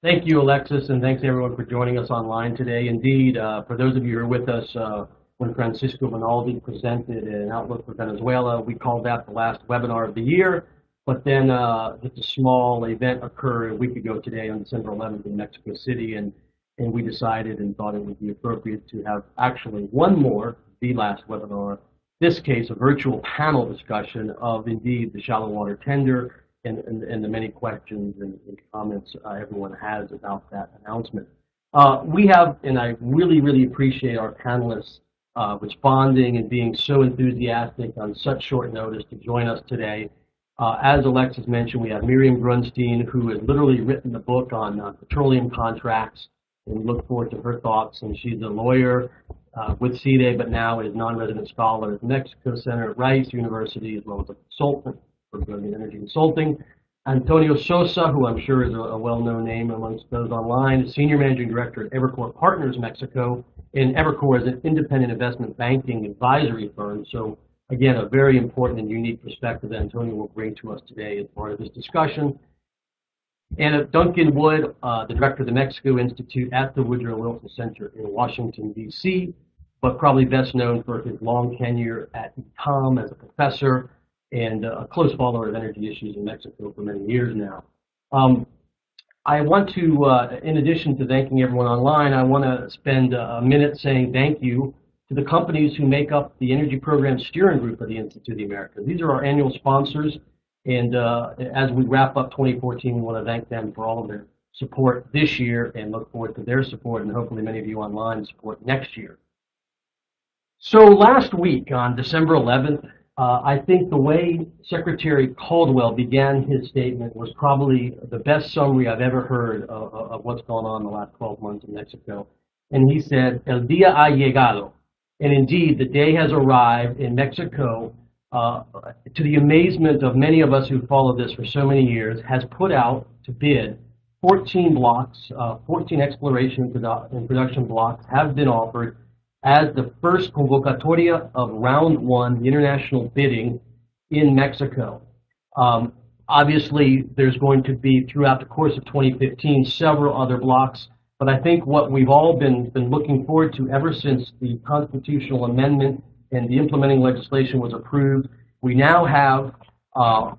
Thank you, Alexis, and thanks everyone for joining us online today. Indeed, uh, for those of you who are with us uh, when Francisco Monaldi presented an outlook for Venezuela, we called that the last webinar of the year. But then uh, just a small event occurred a week ago today on December 11th in Mexico City, and, and we decided and thought it would be appropriate to have actually one more, the last webinar, this case a virtual panel discussion of indeed the shallow water tender and, and, and the many questions and, and comments uh, everyone has about that announcement. Uh, we have, and I really, really appreciate our panelists uh, responding and being so enthusiastic on such short notice to join us today. Uh, as Alexis mentioned, we have Miriam Grunstein, who has literally written the book on uh, petroleum contracts, and look forward to her thoughts. And she's a lawyer uh, with CIDE, but now is non-resident scholar at Mexico Center at Rice University, as well as a consultant for Brilliant Energy Consulting. Antonio Sosa, who I'm sure is a, a well-known name amongst those online, Senior Managing Director at Evercore Partners Mexico. And Evercore is an independent investment banking advisory firm. So again, a very important and unique perspective that Antonio will bring to us today as part of this discussion. And Duncan Wood, uh, the director of the Mexico Institute at the Woodrow Wilson Center in Washington, D.C., but probably best known for his long tenure at ECOM as a professor and a close follower of energy issues in Mexico for many years now. Um, I want to, uh, in addition to thanking everyone online, I want to spend a minute saying thank you to the companies who make up the Energy Program Steering Group of the Institute of the Americas. These are our annual sponsors, and uh, as we wrap up 2014, we want to thank them for all of their support this year and look forward to their support and hopefully many of you online support next year. So last week on December 11th, uh, I think the way Secretary Coldwell began his statement was probably the best summary I've ever heard of, of what's gone on in the last 12 months in Mexico. And he said, El día ha llegado. And indeed, the day has arrived in Mexico, uh, to the amazement of many of us who followed this for so many years, has put out to bid 14 blocks, uh, 14 exploration and production blocks have been offered as the first convocatoria of round one, the international bidding in Mexico. Um, obviously, there's going to be, throughout the course of 2015, several other blocks. But I think what we've all been, been looking forward to ever since the constitutional amendment and the implementing legislation was approved, we now have, uh,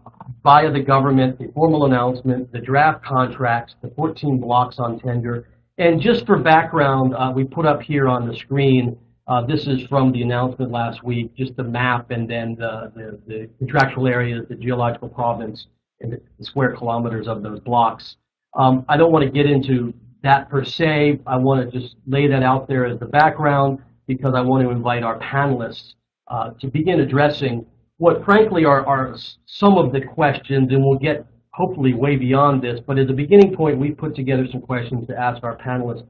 via the government, the formal announcement, the draft contracts, the 14 blocks on tender, and just for background, uh, we put up here on the screen, uh, this is from the announcement last week, just the map and then the, the, the contractual areas, the geological province, and the square kilometers of those blocks. Um, I don't want to get into that per se. I want to just lay that out there as the background because I want to invite our panelists uh, to begin addressing what frankly are, are some of the questions, and we'll get hopefully way beyond this. But as a beginning point, we put together some questions to ask our panelists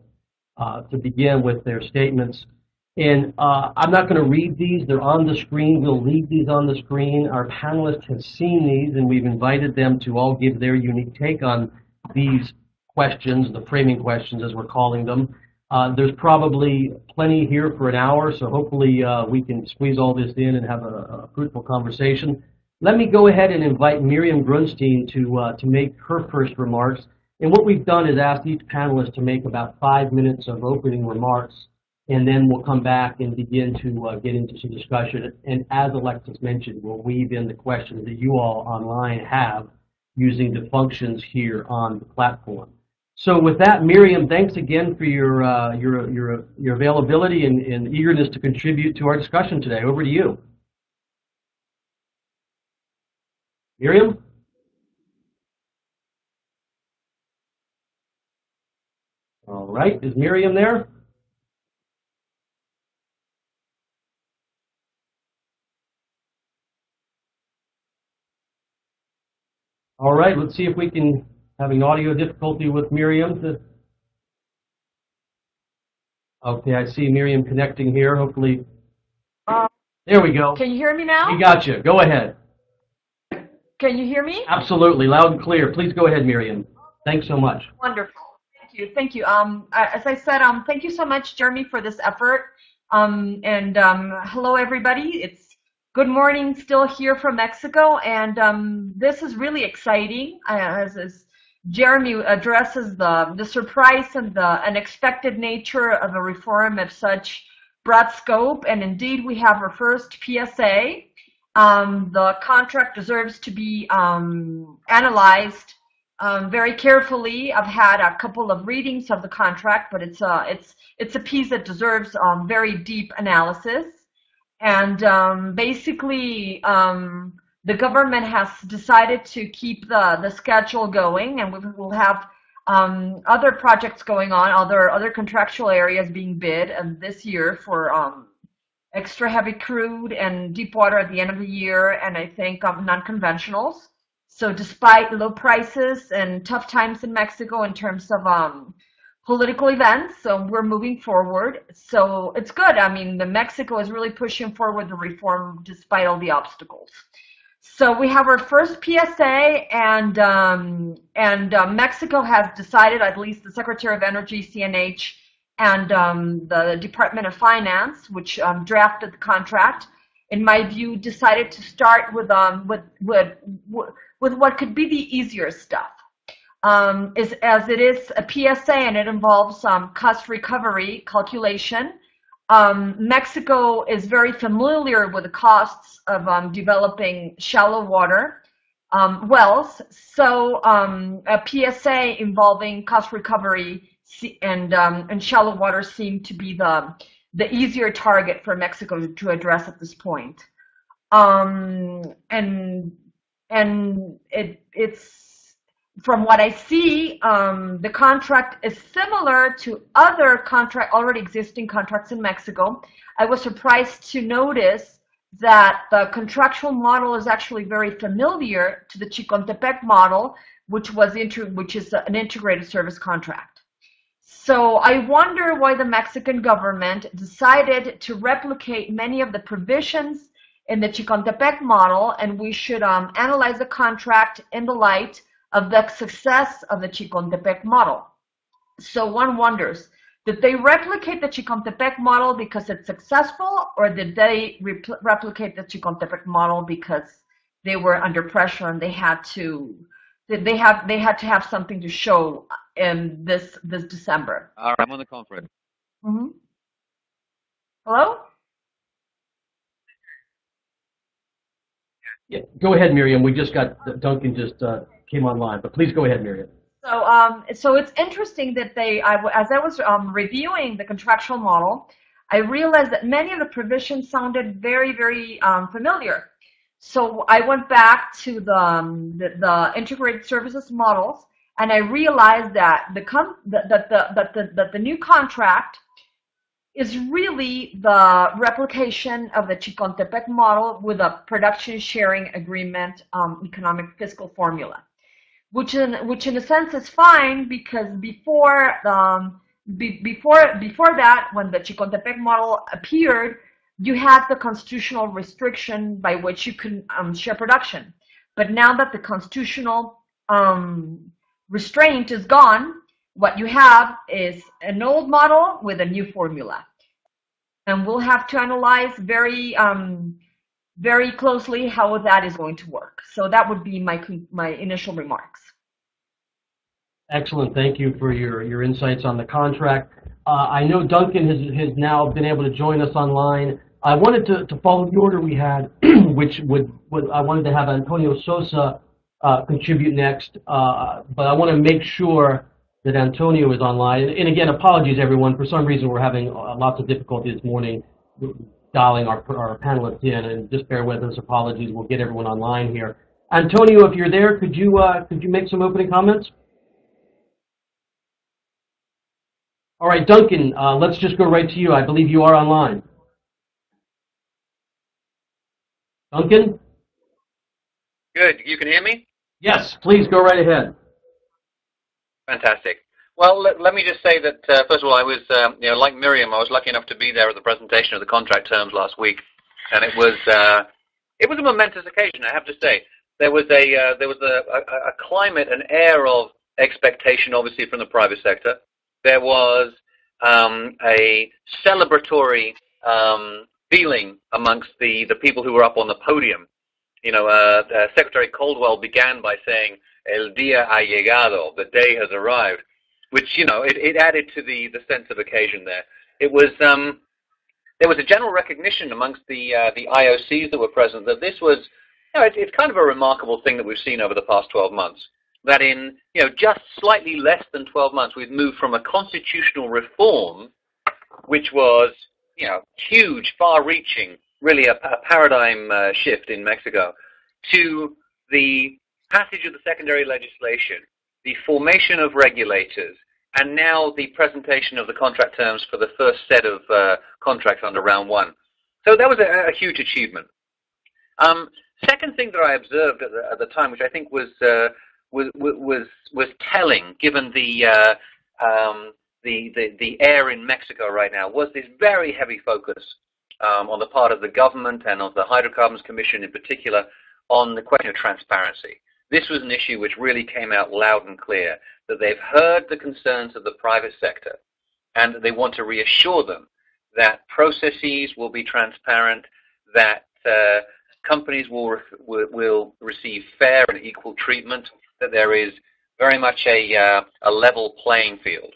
uh, to begin with their statements. And uh, I'm not going to read these. They're on the screen. We'll leave these on the screen. Our panelists have seen these, and we've invited them to all give their unique take on these questions, the framing questions as we're calling them. Uh, there's probably plenty here for an hour, so hopefully uh, we can squeeze all this in and have a, a fruitful conversation. Let me go ahead and invite Miriam Grunstein to, uh, to make her first remarks. And what we've done is asked each panelist to make about five minutes of opening remarks, and then we'll come back and begin to uh, get into some discussion. And as Alexis mentioned, we'll weave in the questions that you all online have using the functions here on the platform. So with that, Miriam, thanks again for your, uh, your, your, your availability and, and eagerness to contribute to our discussion today. Over to you. Miriam? All right, is Miriam there? All right, let's see if we can having audio difficulty with Miriam. To... Okay, I see Miriam connecting here. Hopefully, uh, there we go. Can you hear me now? We got you. Go ahead. Can you hear me? Absolutely, loud and clear. Please go ahead, Miriam. Thanks so much. Wonderful. Thank you. Thank you. Um, as I said, um, thank you so much, Jeremy, for this effort. Um, and um, hello, everybody. It's good morning still here from Mexico, and um, this is really exciting. Uh, as, as Jeremy addresses the, the surprise and the unexpected nature of a reform of such broad scope. And indeed, we have our first PSA. Um, the contract deserves to be um, analyzed um, very carefully. I've had a couple of readings of the contract, but it's a it's it's a piece that deserves um, very deep analysis. And um, basically, um, the government has decided to keep the the schedule going, and we will have other projects going on, other other contractual areas being bid, and this year for extra heavy crude and deep water at the end of the year, and I think of non-conventionals. So despite low prices and tough times in Mexico in terms of um, political events, so we're moving forward. So it's good. I mean, the Mexico is really pushing forward the reform despite all the obstacles. So we have our first PSA, and um, and uh, Mexico has decided, at least the Secretary of Energy, CNH, and um, the Department of Finance, which um, drafted the contract, in my view, decided to start with um with with with what could be the easier stuff. Um, is as it is a PSA and it involves um, cost recovery calculation. Um, Mexico is very familiar with the costs of developing shallow water wells. So a PSA involving cost recovery and and shallow water seem to be the the easier target for Mexico to address at this point. Um, and and it it's from what I see, um, the contract is similar to other contract already existing contracts in Mexico. I was surprised to notice that the contractual model is actually very familiar to the Chicontepec model, which was inter which is an integrated service contract. So I wonder why the Mexican government decided to replicate many of the provisions in the Chicontepec model, and we should um, analyze the contract in the light of the success of the Chicontepec model. So one wonders, did they replicate the Chicontepec model because it's successful, or did they replicate the Chicontepec model because they were under pressure and they had to they have they had to have something to show in this this December? All right, I'm on the conference. Mm-hmm. Hello. Yeah, go ahead, Miriam. We just got Duncan just uh, came online, but please go ahead, Miriam. So, um, so it's interesting that they, I, as I was um, reviewing the contractual model, I realized that many of the provisions sounded very, very um, familiar. So I went back to the, um, the, the integrated services models, and I realized that the com- that, that the that the that the new contract is really the replication of the Chicontepec model with a production sharing agreement um, economic fiscal formula, which in which in a sense is fine because before um, be, before before that, when the Chicontepec model appeared, you had the constitutional restriction by which you can um, share production. But now that the constitutional um, restraint is gone, what you have is an old model with a new formula. And we'll have to analyze very, um, very closely how that is going to work. So that would be my, my initial remarks. Excellent. Thank you for your, your insights on the contract. Uh, I know Duncan has, has now been able to join us online. I wanted to, to follow the order we had, which would, would I wanted to have Antonio Sosa uh, contribute next, uh, but I want to make sure that Antonio is online. And, and again, apologies everyone. For some reason, we're having uh, lots of difficulty this morning dialing our, our panelists in, and just bear with us. Apologies. We'll get everyone online here. Antonio, if you're there, could you uh, could you make some opening comments? All right, Duncan, uh, let's just go right to you. I believe you are online. Duncan? Good. You can hear me? Yes, please go right ahead. Fantastic. Well, let, let me just say that, uh, first of all, I was, um, you know, like Miriam, I was lucky enough to be there at the presentation of the contract terms last week, and it was, uh, it was a momentous occasion, I have to say. There was a, uh, there was a, a, a climate, an air of expectation, obviously, from the private sector. There was um, a celebratory um, feeling amongst the, the people who were up on the podium. You know, uh, uh, Secretary Coldwell began by saying, El día ha llegado, the day has arrived, which, you know, it, it added to the, the sense of occasion there. It was, um, there was a general recognition amongst the, uh, the IOCs that were present that this was, you know, it, it's kind of a remarkable thing that we've seen over the past 12 months. That in, you know, just slightly less than 12 months, we've moved from a constitutional reform, which was, you know, huge, far-reaching, really a, a paradigm uh, shift in Mexico, to the passage of the secondary legislation, the formation of regulators, and now the presentation of the contract terms for the first set of uh, contracts under round one. So that was a, a huge achievement. Um, second thing that I observed at the, at the time, which I think was uh, was was was telling, given the, uh, um, the the the air in Mexico right now, was this very heavy focus um, on the part of the government and of the Hydrocarbons Commission in particular on the question of transparency. This was an issue which really came out loud and clear, that they've heard the concerns of the private sector, and they want to reassure them that processes will be transparent, that uh, companies will, re will receive fair and equal treatment, that there is very much a, uh, a level playing field.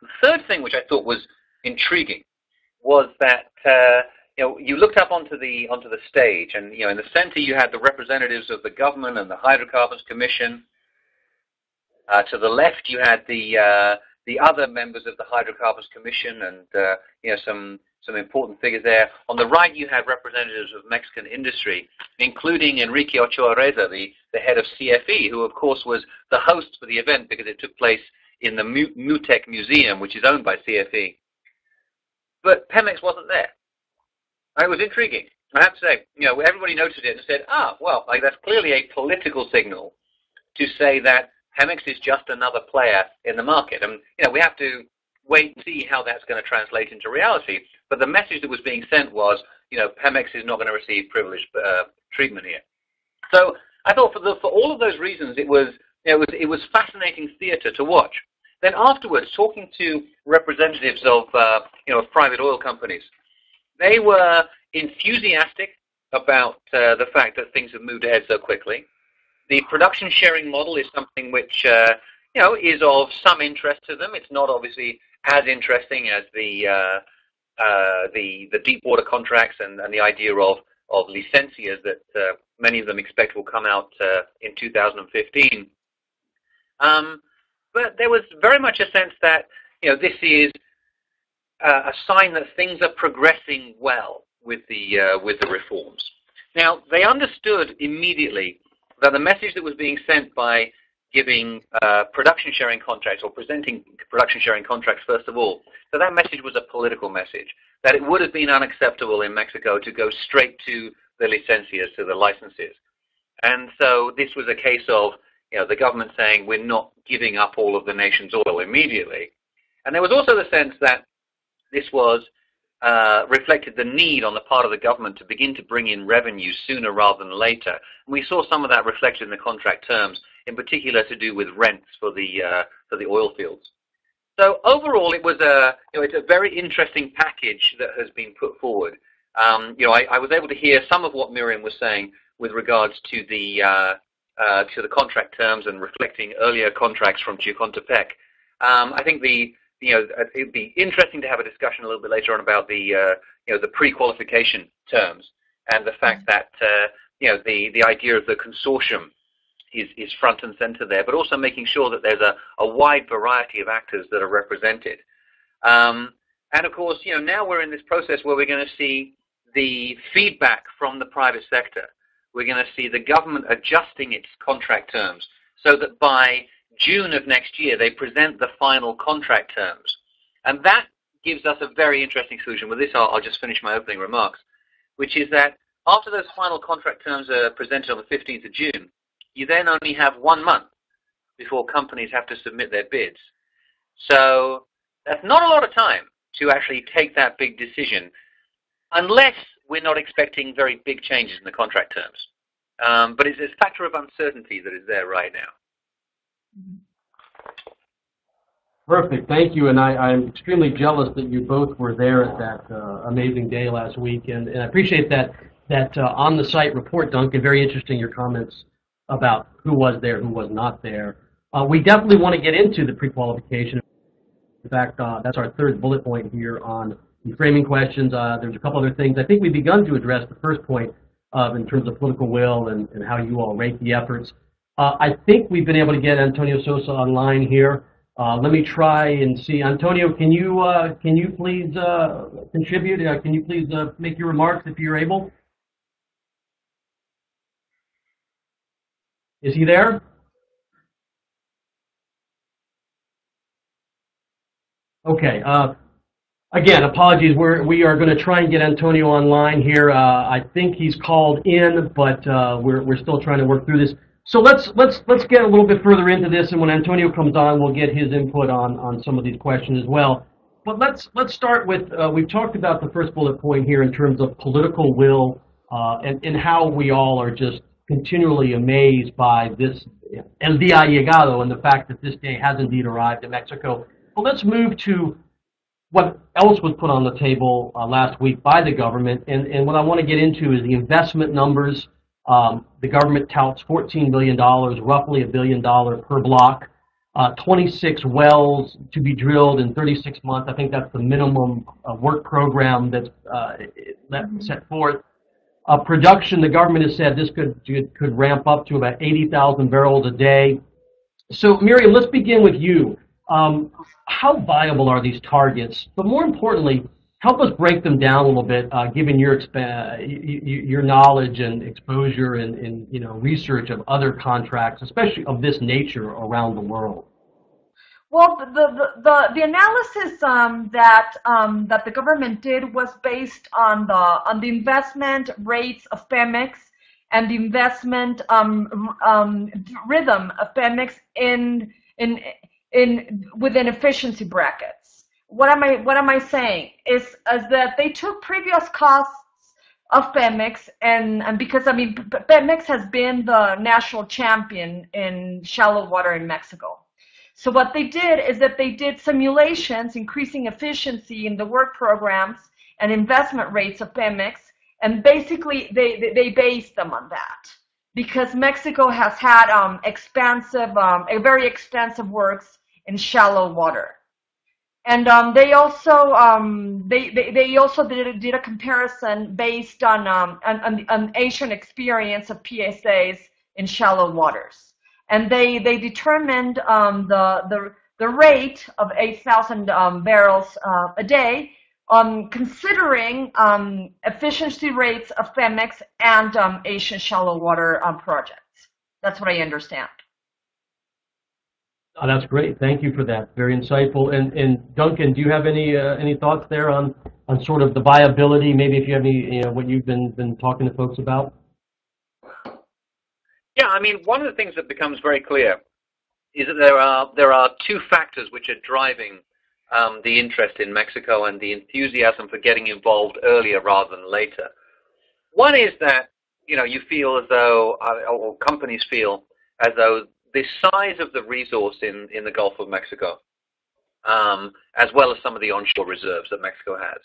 The third thing which I thought was intriguing was that uh, you know, you looked up onto the onto the stage, and you know, in the center you had the representatives of the government and the Hydrocarbons Commission. Uh, to the left, you had the uh, the other members of the Hydrocarbons Commission, and uh, you know, some some important figures there. On the right, you had representatives of Mexican industry, including Enrique Ochoa Reza, the, the head of CFE, who of course was the host for the event because it took place in the MUTEC Museum, which is owned by CFE. But Pemex wasn't there. It was intriguing. I have to say, you know, everybody noticed it and said, ah, well, like, that's clearly a political signal to say that Pemex is just another player in the market. And, you know, we have to wait and see how that's going to translate into reality. But the message that was being sent was, you know, Pemex is not going to receive privileged uh, treatment here. So I thought for, the, for all of those reasons, it was, you know, it was, it was fascinating theater to watch. Then afterwards, talking to representatives of, uh, you know, private oil companies, they were enthusiastic about uh, the fact that things have moved ahead so quickly. The production sharing model is something which uh, you know is of some interest to them. It's not obviously as interesting as the uh, uh the the deep water contracts and, and the idea of of licencias that uh, many of them expect will come out in 2015. Um, but there was very much a sense that you know this is uh, a sign that things are progressing well with the uh, with the reforms. Now they understood immediately that the message that was being sent by giving uh, production sharing contracts or presenting production sharing contracts first of all, that that message was a political message. That it would have been unacceptable in Mexico to go straight to the licencias, to the licenses. And so this was a case of you know, the government saying we're not giving up all of the nation's oil immediately. And there was also the sense that this was uh, reflected the need on the part of the government to begin to bring in revenue sooner rather than later. And we saw some of that reflected in the contract terms, in particular to do with rents for the uh, for the oil fields. So overall, it was a you know, it's a very interesting package that has been put forward. Um, you know, I, I, was able to hear some of what Miriam was saying with regards to the uh, uh to the contract terms and reflecting earlier contracts from Chicontepec. Um, I think the you know, it'd be interesting to have a discussion a little bit later on about the, uh, you know, the pre-qualification terms and the fact mm-hmm. that, uh, you know, the, the idea of the consortium is, is front and center there, but also making sure that there's a, a wide variety of actors that are represented. Um, and of course, you know, now we're in this process where we're going to see the feedback from the private sector. We're going to see the government adjusting its contract terms so that by June of next year, they present the final contract terms. And that gives us a very interesting solution. With this, I'll, I'll just finish my opening remarks, which is that after those final contract terms are presented on the 15th of June, you then only have one month before companies have to submit their bids. So that's not a lot of time to actually take that big decision unless we're not expecting very big changes in the contract terms. Um, but it's this factor of uncertainty that is there right now. Perfect. Thank you. And I, am extremely jealous that you both were there at that uh, amazing day last week. And, and I appreciate that that uh, on the site report, Duncan. Very interesting your comments about who was there, who was not there. Uh, we definitely want to get into the pre-qualification. In fact, uh, that's our third bullet point here on framing questions. Uh, there's a couple other things. I think we've begun to address the first point in terms of political will and, and, how you all rate the efforts. Uh, I think we've been able to get Antonio Sosa online here. Uh, let me try and see. Antonio, can you uh, can you please contribute? can you please make your remarks if you're able? Is he there? Okay. Uh, again, apologies. We're we are going to try and get Antonio online here. Uh, I think he's called in, but uh, we're we're still trying to work through this. So let's let's let's get a little bit further into this, and when Antonio comes on, we'll get his input on on some of these questions as well. But let's let's start with uh, we've talked about the first bullet point here in terms of political will uh, and and how we all are just continually amazed by this El Día llegado and the fact that this day has indeed arrived in Mexico. But let's move to what else was put on the table uh, last week by the government. And, and what I want to get into is the investment numbers. Um, the government touts $14 billion, roughly a billion dollar per block. Uh, 26 wells to be drilled in 36 months. I think that's the minimum uh, work program that's uh, set forth. Uh, production, the government has said this could could ramp up to about 80,000 barrels a day. So, Miriam, let's begin with you. Um, how viable are these targets? But more importantly, help us break them down a little bit, uh, given your your knowledge and exposure and, and you know research of other contracts, especially of this nature around the world. Well, the, the, the, the analysis um, that, um, that the government did was based on the, on the investment rates of Pemex and the investment um, um, rhythm of Pemex in, in, in, within efficiency brackets. What am I, what am I saying? Is, is that they took previous costs of Pemex, and, and because I mean, Pemex has been the national champion in shallow water in Mexico. So what they did is that they did simulations, increasing efficiency in the work programs and investment rates of Pemex, and basically they, they based them on that. Because Mexico has had um, expansive, um, very extensive works in shallow water. And um, they also um, they, they, they also did, did a comparison based on, um, on, on Asian experience of PSAs in shallow waters and they they determined um, the the the rate of 8,000 um, barrels uh, a day, considering um, efficiency rates of Pemex and Asian shallow water projects. That's what I understand. Oh, that's great. Thank you for that. Very insightful. And and Duncan, do you have any uh, any thoughts there on on sort of the viability? Maybe if you have any, you know, what you've been been talking to folks about. Yeah, I mean, one of the things that becomes very clear is that there are there are two factors which are driving um, the interest in Mexico and the enthusiasm for getting involved earlier rather than later. One is that you know you feel as though, uh, or companies feel as though the size of the resource in in the Gulf of Mexico, um, as well as some of the onshore reserves that Mexico has,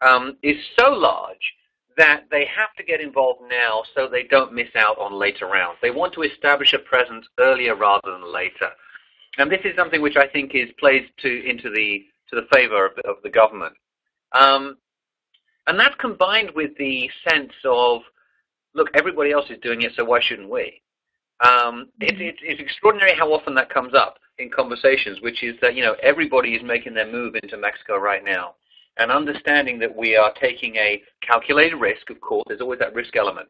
um, is so large that they have to get involved now so they don't miss out on later rounds. They want to establish a presence earlier rather than later. And this is something which I think is plays to into the to the favor of, of the government. Um, and that's combined with the sense of, look, everybody else is doing it, so why shouldn't we? Um, it, mm-hmm. it, it's extraordinary how often that comes up in conversations, which is that you know everybody is making their move into Mexico right now and understanding that we are taking a calculated risk, of course, there's always that risk element.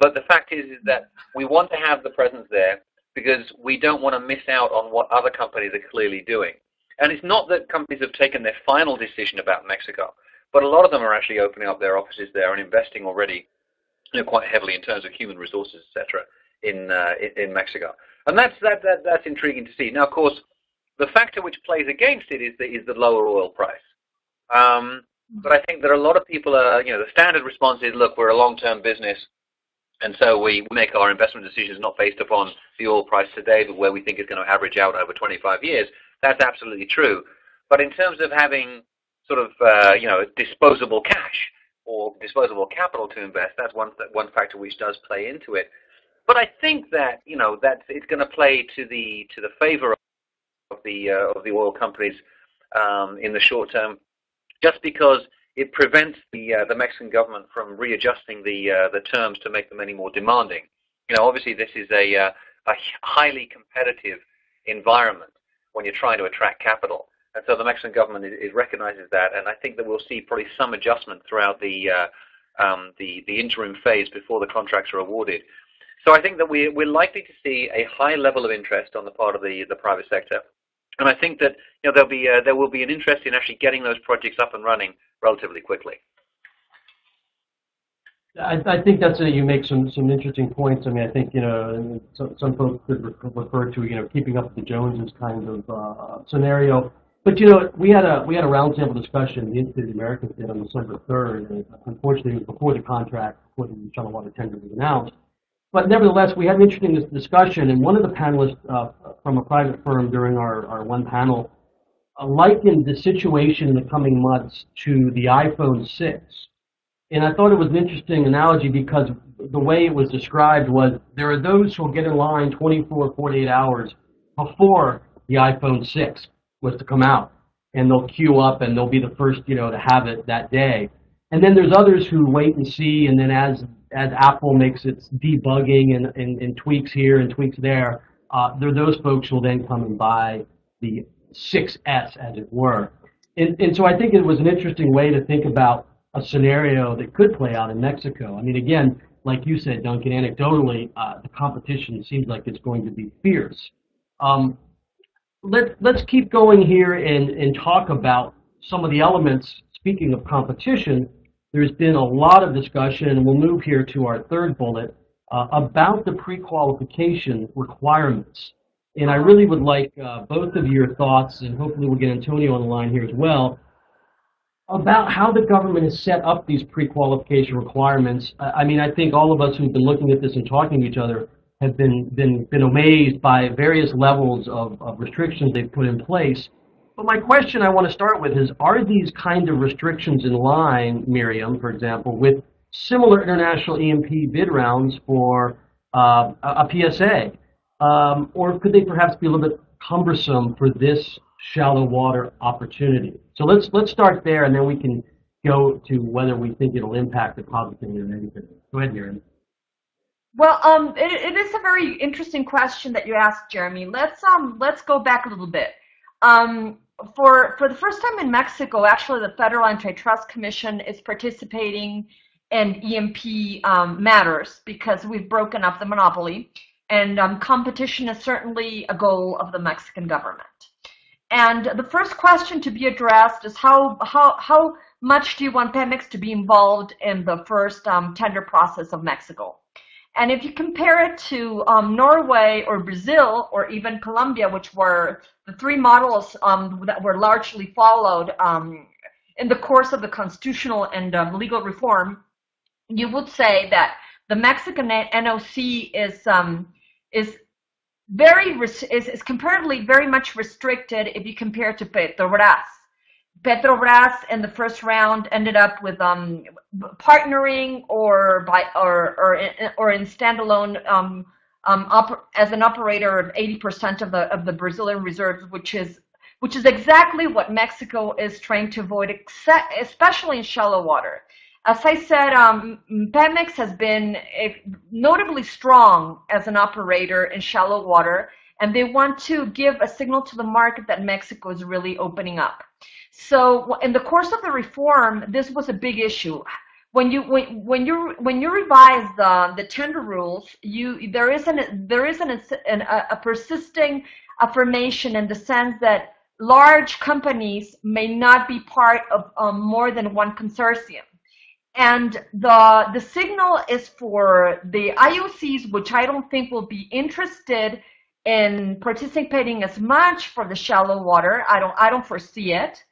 But the fact is, is that we want to have the presence there because we don't want to miss out on what other companies are clearly doing. And it's not that companies have taken their final decision about Mexico, but a lot of them are actually opening up their offices there and investing already you know, quite heavily in terms of human resources, etc., in, uh, in, Mexico. And that's that, that that's intriguing to see. Now, of course, the factor which plays against it is the is the lower oil price. Um, but I think that a lot of people are, you know, the standard response is, look, we're a long-term business, and so we make our investment decisions not based upon the oil price today, but where we think it's going to average out over 25 years. That's absolutely true. But in terms of having sort of, uh, you know, disposable cash or disposable capital to invest, that's one one factor which does play into it. But I think that you know that it's going to play to the to the favor of the uh, of the oil companies um, in the short term, just because it prevents the uh, the Mexican government from readjusting the uh, the terms to make them any more demanding. You know, obviously this is a uh, a highly competitive environment when you're trying to attract capital. And so the Mexican government is, is recognizes that, and I think that we'll see probably some adjustment throughout the uh, um, the, the interim phase before the contracts are awarded. So I think that we, we're likely to see a high level of interest on the part of the, the private sector. And I think that you know, there'll be, uh, there will be an interest in actually getting those projects up and running relatively quickly. I, I think that's a, you make some, some interesting points. I mean, I think, you know, some, some folks could refer to, you know, keeping up with the Joneses kind of uh, scenario. But you know, we had a we had a roundtable discussion the Institute of the Americas did on December 3rd, and unfortunately, it was before the contract, before the Shallow Water tender was announced. But nevertheless, we had an interesting discussion, and one of the panelists uh, from a private firm during our, our one panel uh, likened the situation in the coming months to the iPhone 6. And I thought it was an interesting analogy because the way it was described was there are those who will get in line 24, 48 hours before the iPhone 6 was to come out, and they'll queue up and they'll be the first, you know, to have it that day. And then there's others who wait and see, and then as as Apple makes its debugging and, and, and tweaks here and tweaks there, uh, there those folks will then come and buy the 6S, as it were. And, and so I think it was an interesting way to think about a scenario that could play out in Mexico. I mean, again, like you said, Duncan, anecdotally, uh, the competition seems like it's going to be fierce. Um, let, let's keep going here and, and talk about some of the elements. Speaking of competition, there's been a lot of discussion, and we'll move here to our third bullet, uh, about the pre-qualification requirements. And I really would like uh, both of your thoughts, and hopefully we'll get Antonio on the line here as well, about how the government has set up these pre-qualification requirements. I mean, I think all of us who've been looking at this and talking to each other have been, been, been amazed by various levels of, of restrictions they've put in place. But my question I want to start with is, are these kind of restrictions in line, Miriam, for example, with similar international E&P bid rounds for uh, a, PSA? Um, or could they perhaps be a little bit cumbersome for this shallow water opportunity? So let's, let's start there, and then we can go to whether we think it'll impact it positively or negatively. Go ahead, Miriam. Well, um, it, it is a very interesting question that you asked, Jeremy. Let's um, let's go back a little bit. Um, for for the first time in Mexico, actually, the Federal Antitrust Commission is participating in E&P um, matters because we've broken up the monopoly, and um, competition is certainly a goal of the Mexican government. And the first question to be addressed is how how how much do you want Pemex to be involved in the first um, tender process of Mexico? And if you compare it to um, Norway or Brazil or even Colombia, which were the three models um, that were largely followed um, in the course of the constitutional and um, legal reform, you would say that the Mexican NOC is um, is very is, is comparatively very much restricted if you compare it to Petrobras. Petrobras in the first round ended up with um, partnering or by or or in, or in standalone um, um, as an operator of 80% of the of the Brazilian reserves, which is which is exactly what Mexico is trying to avoid, except, especially in shallow water. As I said, um, Pemex has been notably strong as an operator in shallow water, and they want to give a signal to the market that Mexico is really opening up. So in the course of the reform, this was a big issue. When you when, when you when you revise the the tender rules, you there is an there is an, an a, persisting affirmation in the sense that large companies may not be part of um, more than one consortium. And the the signal is for the IOCs, which I don't think will be interested in participating as much for the shallow water. I don't I don't foresee it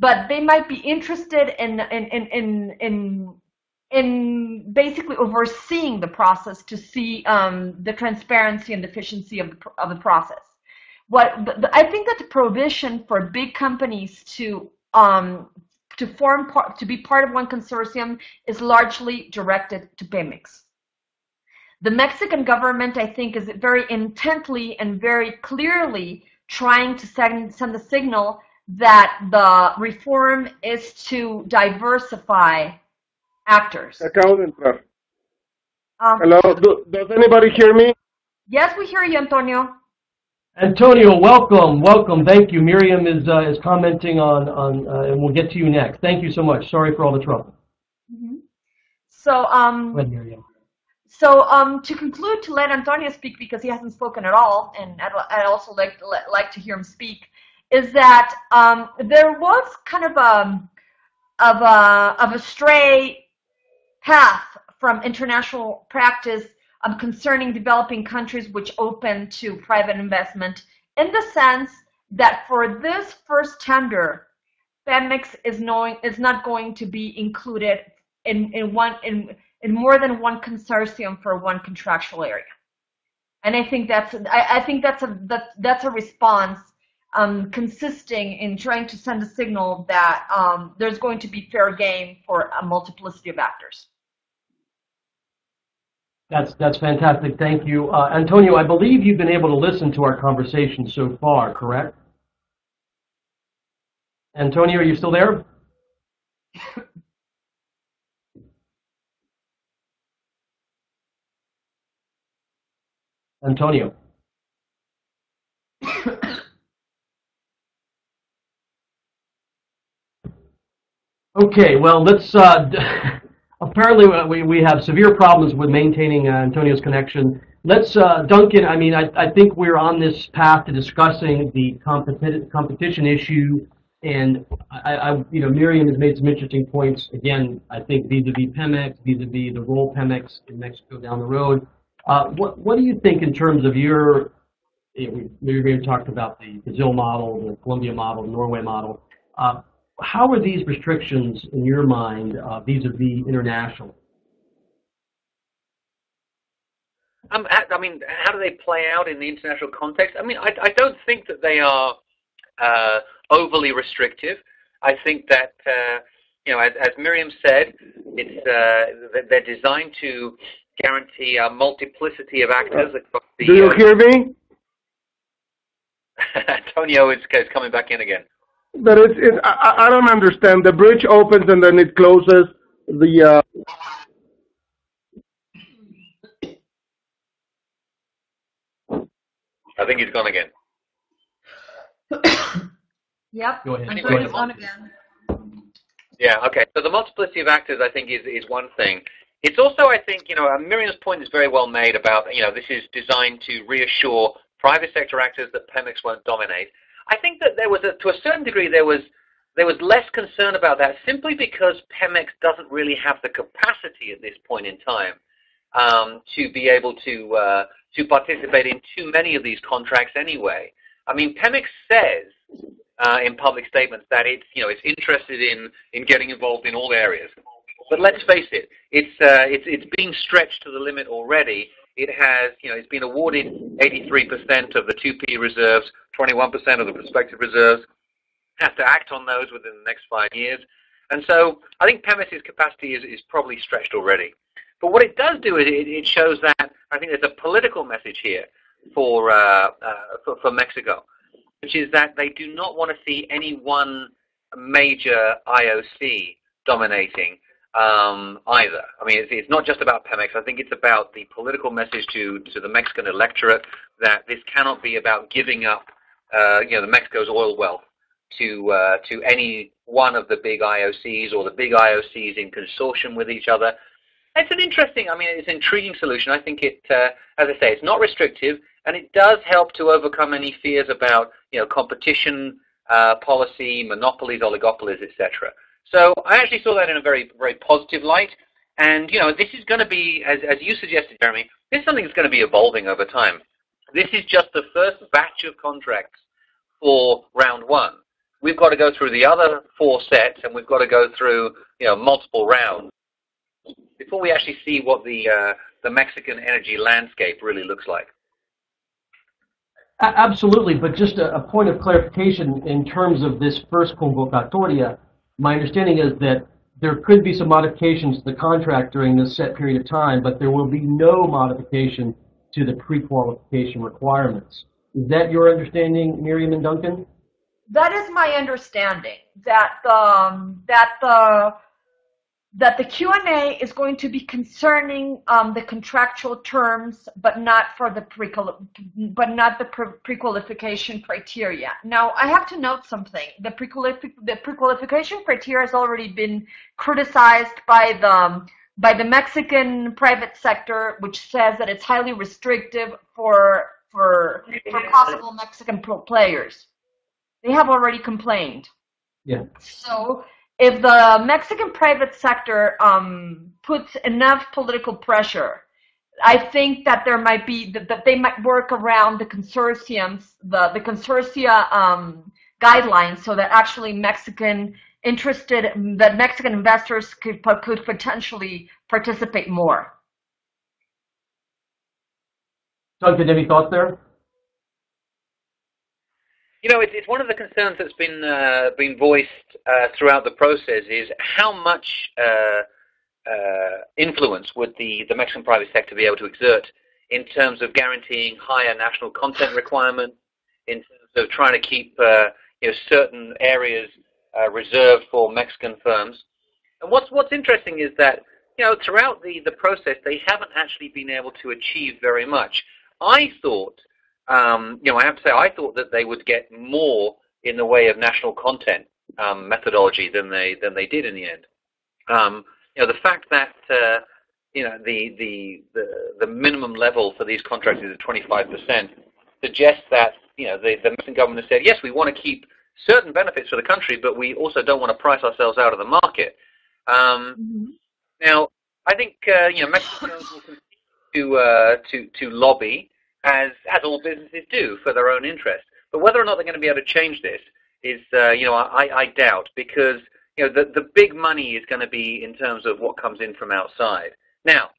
but they might be interested in in in in in, in basically overseeing the process to see um, the transparency and efficiency of the, of the process. What I think that the prohibition for big companies to um, to form part, to be part of one consortium is largely directed to Pemex. The Mexican government, I think, is very intently and very clearly trying to send, send the signal that the reform is to diversify actors. Acabo de entrar. Um, Hello, do, does anybody hear me? yes, we hear you, Antonio. Antonio, welcome, welcome. Thank you. Miriam is uh, is commenting on on, uh, and we'll get to you next. Thank you so much. Sorry for all the trouble. So, um, Go ahead, Miriam. So um, to conclude, to let Antonio speak because he hasn't spoken at all, and I'd, I'd also like to, like to hear him speak, is that um, there was kind of a of a of a stray path from international practice um, concerning developing countries which open to private investment, in the sense that for this first tender, Pemex is knowing is not going to be included in in one in in more than one consortium for one contractual area. And I think that's I, I think that's a that, that's a response um, consisting in trying to send a signal that um, there's going to be fair game for a multiplicity of actors. That's that's fantastic. Thank you, uh, Antonio. I believe you've been able to listen to our conversation so far, correct? Antonio, are you still there? Antonio. Okay, well, let's, uh, apparently uh, we, we have severe problems with maintaining uh, Antonio's connection. Let's, uh, Duncan, I mean, I, I think we're on this path to discussing the competi- competition issue. And I, I, you know, Miriam has made some interesting points. Again, I think vis-a-vis Pemex, vis-a-vis the role Pemex in Mexico down the road. Uh, what, do you think in terms of your, we- talked about the Brazil model, the Colombia model, the Norway model. Uh, how are these restrictions in your mind uh, vis-a-vis international? Um, I mean, how do they play out in the international context? I mean, I, don't think that they are overly restrictive. I think that, you know, as, Miriam said, it's they're designed to guarantee a multiplicity of actors across the. Do you uh, hear me? Antonio is, is coming back in again. But it's, it, I, I- I don't understand. The bridge opens and then it closes. The uh, I think he's gone again. Yep. Go ahead. Anyway, Antonio's the on again. Yeah, okay. So the multiplicity of actors, I think, is, is one thing. It's also, I think, you know, uh, Miriam's point is very well made about, you know, this is designed to reassure private sector actors that Pemex won't dominate. I think that there was, a, to a certain degree, there was there was less concern about that simply because Pemex doesn't really have the capacity at this point in time um, to be able to uh, to participate in too many of these contracts anyway. I mean, Pemex says uh, in public statements that it's you know it's interested in in getting involved in all areas. But let's face it, it's uh, it's it's being stretched to the limit already. It has you know it's been awarded 83% of the 2P reserves, 21% of the prospective reserves. Has to act on those within the next five years, and so I think Pemex's capacity is is probably stretched already. But what it does do is it, it shows that I think there's a political message here for, uh, uh, for for Mexico, which is that they do not want to see any one major IOC dominating um, either. I mean, it's, it's not just about Pemex. I think it's about the political message to to the Mexican electorate that this cannot be about giving up, uh, you know, the Mexico's oil wealth to uh, to any one of the big IOCs or the big IOCs in consortium with each other. It's an interesting, I mean, it's an intriguing solution. I think it, uh, as I say, it's not restrictive, and it does help to overcome any fears about, you know, competition uh, policy, monopolies, oligopolies, etc. So I actually saw that in a very, very positive light. And, you know, this is going to be, as, as you suggested, Jeremy, this is something that's going to be evolving over time. This is just the first batch of contracts for round one. We've got to go through the other four sets, and we've got to go through, you know, multiple rounds before we actually see what the uh, the Mexican energy landscape really looks like. Absolutely, but just a, a point of clarification in terms of this first convocatoria, my understanding is that there could be some modifications to the contract during this set period of time, but there will be no modification to the pre-qualification requirements. Is that your understanding, Miriam and Duncan? That is my understanding. That the um, that the that the Q&A is going to be concerning um, the contractual terms, but not for the pre but not the pre-qualification criteria. Now, I have to note something. The pre-qualification pre criteria has already been criticized by the um, by the Mexican private sector, which says that it's highly restrictive for for for possible Mexican players. They have already complained. Yeah. So if the Mexican private sector um, puts enough political pressure, I think that there might be that, that they might work around the consortiums, the the consortia um, guidelines, so that actually Mexican interested that Mexican investors could could potentially participate more. Duncan, any thoughts there? You know, it's, it's one of the concerns that's been uh, been voiced uh, throughout the process is how much uh, uh, influence would the, the Mexican private sector be able to exert in terms of guaranteeing higher national content requirements, in terms of trying to keep uh, you know certain areas uh, reserved for Mexican firms. And what's what's interesting is that you know throughout the the process they haven't actually been able to achieve very much. I thought um, you know, I have to say, I thought that they would get more in the way of national content um, methodology than they than they did in the end. Um, you know, the fact that uh, you know the, the the the minimum level for these contracts is 25% suggests that you know the the Mexican government has said yes, we want to keep certain benefits for the country, but we also don't want to price ourselves out of the market. Um, mm-hmm. Now, I think uh, you know Mexicans will continue to uh, to to lobby as as all businesses do for their own interest. But whether or not they're going to be able to change this is, uh, you know, I, I doubt because you know the the big money is going to be in terms of what comes in from outside. Now,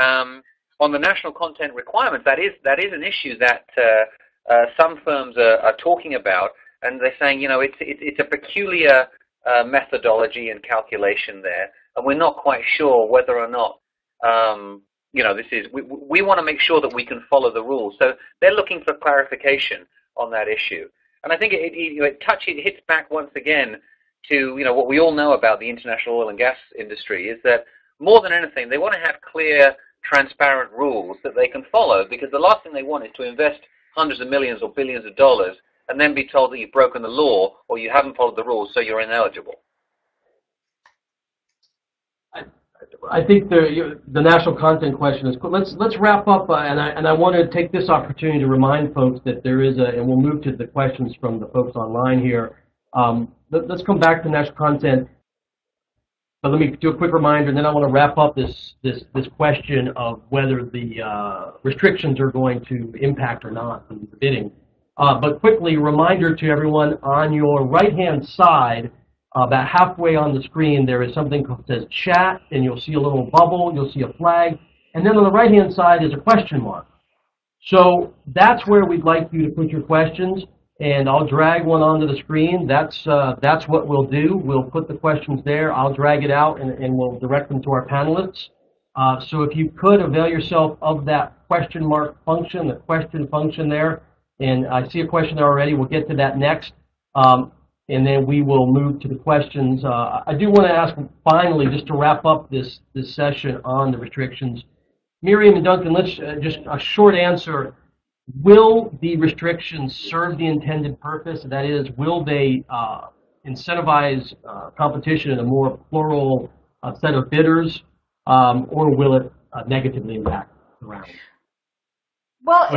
um, on the national content requirements, that is that is an issue that uh, uh, some firms are, are, talking about, and they're saying, you know, it's it, it's a peculiar uh, methodology and calculation there, and we're not quite sure whether or not um, you know, this is we, we want to make sure that we can follow the rules. So they're looking for clarification on that issue. And I think it, it, it, touch, it hits back once again to you know what we all know about the international oil and gas industry is that more than anything they want to have clear, transparent rules that they can follow because the last thing they want is to invest hundreds of millions or billions of dollars and then be told that you've broken the law or you haven't followed the rules, so you're ineligible. I think the the national content question is let's let's wrap up uh, and I and I want to take this opportunity to remind folks that there is a and we'll move to the questions from the folks online here. Um, let, us come back to national content, but let me do a quick reminder, and then I want to wrap up this this this question of whether the uh, restrictions are going to impact or not the bidding. Uh, but quickly, reminder to everyone on your right hand side about halfway on the screen, there is something that says chat, and you'll see a little bubble, you'll see a flag, and then on the right-hand side is a question mark. So that's where we'd like you to put your questions, and I'll drag one onto the screen. That's, uh, that's what we'll do. We'll put the questions there. I'll drag it out, and, and we'll direct them to our panelists. Uh, so if you could avail yourself of that question mark function, the question function there, and I see a question there already. We'll get to that next. Um, and then we will move to the questions. Uh, I do want to ask finally, just to wrap up this, this session on the restrictions, Miriam and Duncan, let's uh, just a short answer. Will the restrictions serve the intended purpose? That is, will they uh, incentivize uh, competition in a more plural uh, set of bidders, um, or will it uh, negatively impact the round? Well,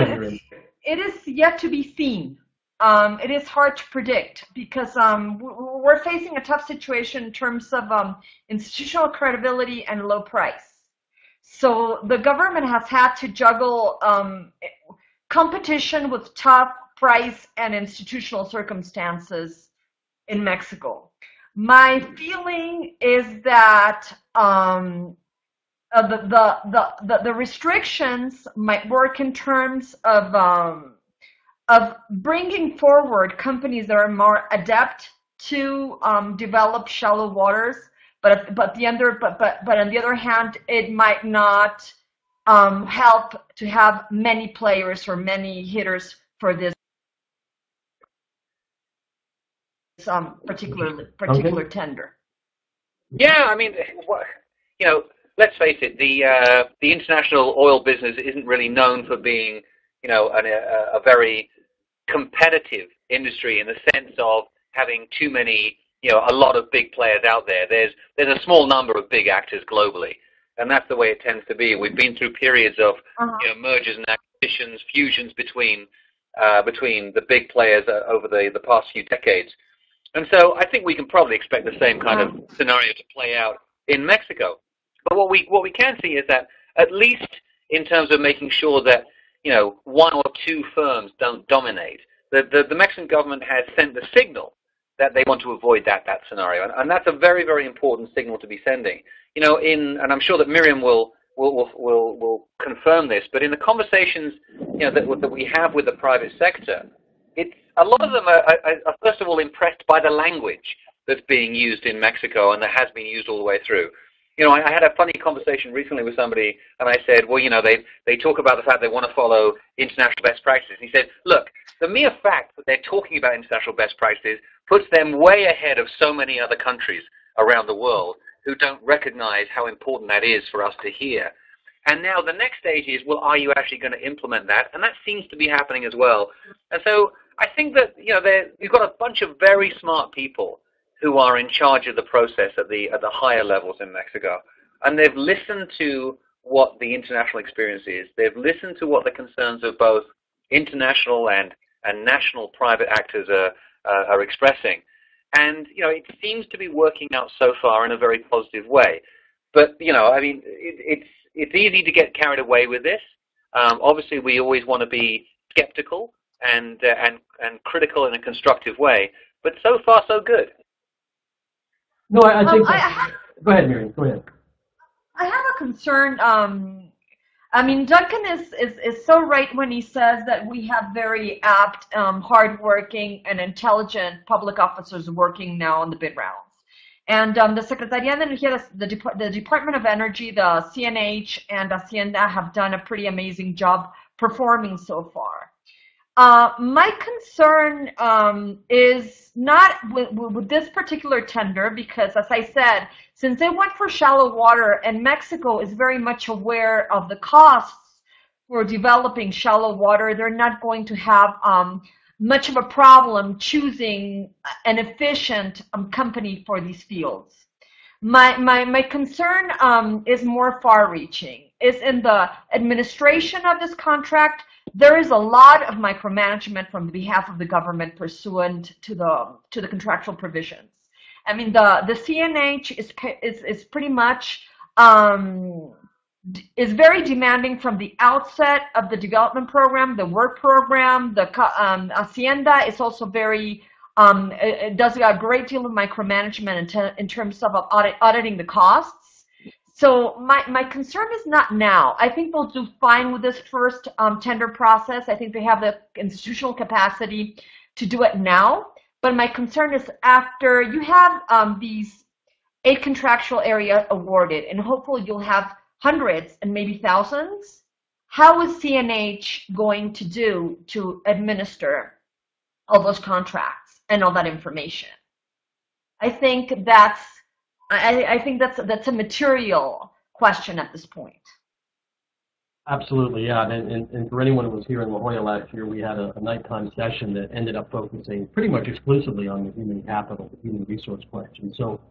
it is yet to be seen um, it is hard to predict because um, we're facing a tough situation in terms of um, institutional credibility and low price. So the government has had to juggle um, competition with tough price and institutional circumstances in Mexico. My feeling is that um, uh, the, the, the, the, restrictions might work in terms of um, of bringing forward companies that are more adept to um, develop shallow waters, But but the other but but but on the other hand, it might not um, help to have many players or many hitters for this um, particular particular tender. Yeah, I mean, you know, let's face it, the uh, the international oil business isn't really known for being, you know, an, a, a very competitive industry in the sense of having too many, you know, a lot of big players out there. There's there's a small number of big actors globally, and that's the way it tends to be. We've been through periods of Uh-huh. you know, mergers and acquisitions, fusions between uh, between the big players uh, over the the past few decades. And so I think we can probably expect the same kind of scenario to play out in Mexico. But what we what we can see is that at least in terms of making sure that you know one or two firms don't dominate, the the, the Mexican government has sent the signal that they want to avoid that that scenario, and, and that's a very very important signal to be sending. You know, in and I'm sure that Miriam will. Will, will, will, confirm this, but in the conversations you know, that, that we have with the private sector, it's a lot of them are, are, are first of all impressed by the language that's being used in Mexico and that has been used all the way through. You know, I, I had a funny conversation recently with somebody, and I said, well, you know, they they talk about the fact they want to follow international best practices. He said, look, the mere fact that they're talking about international best practices puts them way ahead of so many other countries around the world who don't recognize how important that is for us to hear. And now the next stage is, well, are you actually going to implement that? And that seems to be happening as well. And so I think that you know you've got a bunch of very smart people who are in charge of the process at the at the higher levels in Mexico, and they've listened to what the international experience is. They've listened to what the concerns of both international and and national private actors are uh, are expressing, and you know it seems to be working out so far in a very positive way. But you know, I mean, it, it's it's easy to get carried away with this. Um, obviously, we always want to be skeptical and uh, and and critical in a constructive way. But so far, so good. No, I, I think. Um, I- I- go ahead, Miriam. Go ahead. I have a concern. Um, I mean, Duncan is, is, is so right when he says that we have very apt, um, hardworking, and intelligent public officers working now on the bid rounds. And um, the Secretaría de Energía, the, the, Dep- the Department of Energy, the CNH, and Hacienda have done a pretty amazing job performing so far. Uh, my concern um, is not with, with this particular tender because, as I said, since they went for shallow water and Mexico is very much aware of the costs for developing shallow water, they're not going to have um, much of a problem choosing an efficient um, company for these fields. My, my, my concern um, is more far reaching, is in the administration of this contract there is a lot of micromanagement from the behalf of the government pursuant to the to the contractual provisions. I mean, the the CNH is is is pretty much um, is very demanding from the outset of the development program, the work program. The um, Hacienda is also very um, it, it does a great deal of micromanagement in, in terms of audit, auditing the costs. So my, my concern is not now. I think they'll do fine with this first um, tender process. I think they have the institutional capacity to do it now. But my concern is after you have um, these eight contractual area awarded, and hopefully you'll have hundreds and maybe thousands. How is CNH going to do to administer all those contracts and all that information? I think that's I, I think that's that's a material question at this point. Absolutely, yeah. And, and, and for anyone who was here in La Jolla last year, we had a, a nighttime session that ended up focusing pretty much exclusively on the human capital, the human resource question. So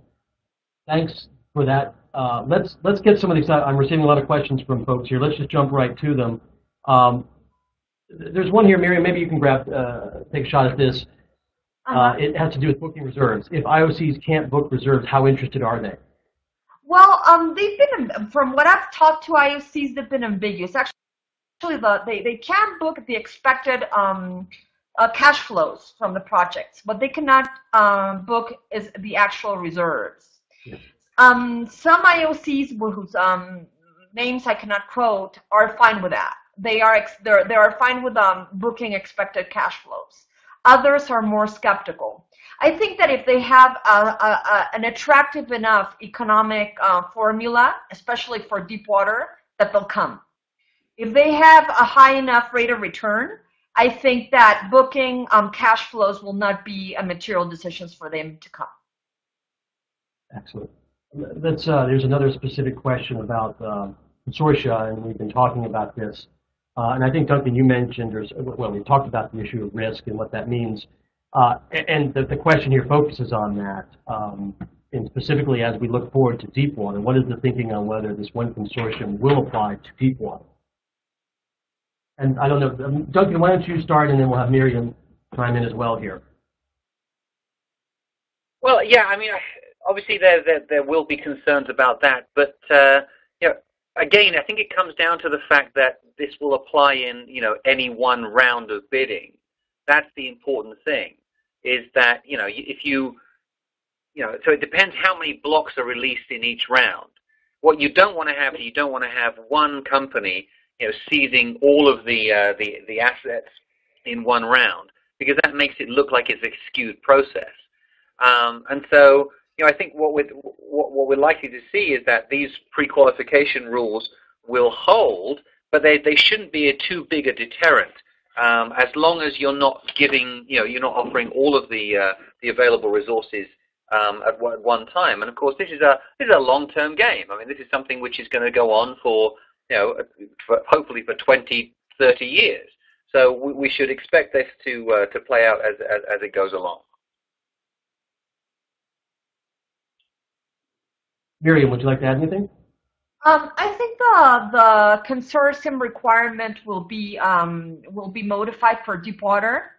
thanks for that. Uh, let's let's get some of these. I'm receiving a lot of questions from folks here. Let's just jump right to them. Um, there's one here, Miriam. Maybe you can grab, uh, take a shot at this. Uh, it has to do with booking reserves. If IOCs can't book reserves, how interested are they? Well, um, they've been from what I've talked to IOCs, they've been ambiguous. Actually, the, they they can book the expected um, uh, cash flows from the projects, but they cannot um, book is the actual reserves. Yes. Um, some IOCs whose um, names I cannot quote are fine with that. They are ex- they're they are fine with um, booking expected cash flows. Others are more skeptical. I think that if they have a, a, a, an attractive enough economic uh, formula, especially for deep water, that they'll come. If they have a high enough rate of return, I think that booking um, cash flows will not be a material decisions for them to come. Excellent. Let's, uh, there's another specific question about um, consortia, and we've been talking about this. Uh, and I think, Duncan, you mentioned, or, well, we talked about the issue of risk and what that means. Uh, and the, the, question here focuses on that. Um, and specifically, as we look forward to deep water, what is the thinking on whether this one consortium will apply to deep water? And I don't know, um, Duncan, why don't you start, and then we'll have Miriam chime in as well here. Well, yeah, I mean, obviously there there, there will be concerns about that, but uh, again, I think it comes down to the fact that this will apply in you know any one round of bidding. That's the important thing is that, you know, if you, you know, so it depends how many blocks are released in each round. What you don't want to have is you don't want to have one company, you know, seizing all of the, uh, the, the assets in one round because that makes it look like it's a skewed process. Um, and so, know, I think what we're, what, what we're likely to see is that these pre-qualification rules will hold, but they, they shouldn't be a too big a deterrent um, as long as you're not giving, you know, you're not offering all of the uh, the available resources um, at, one, at, one time. And of course, this is a this is a long-term game. I mean, this is something which is going to go on for, you know, for, hopefully for 20, 30 years. So we, we should expect this to uh, to play out as, as as it goes along. Miriam, would you like to add anything? Um, I think the the consortium requirement will be um, will be modified for deep water.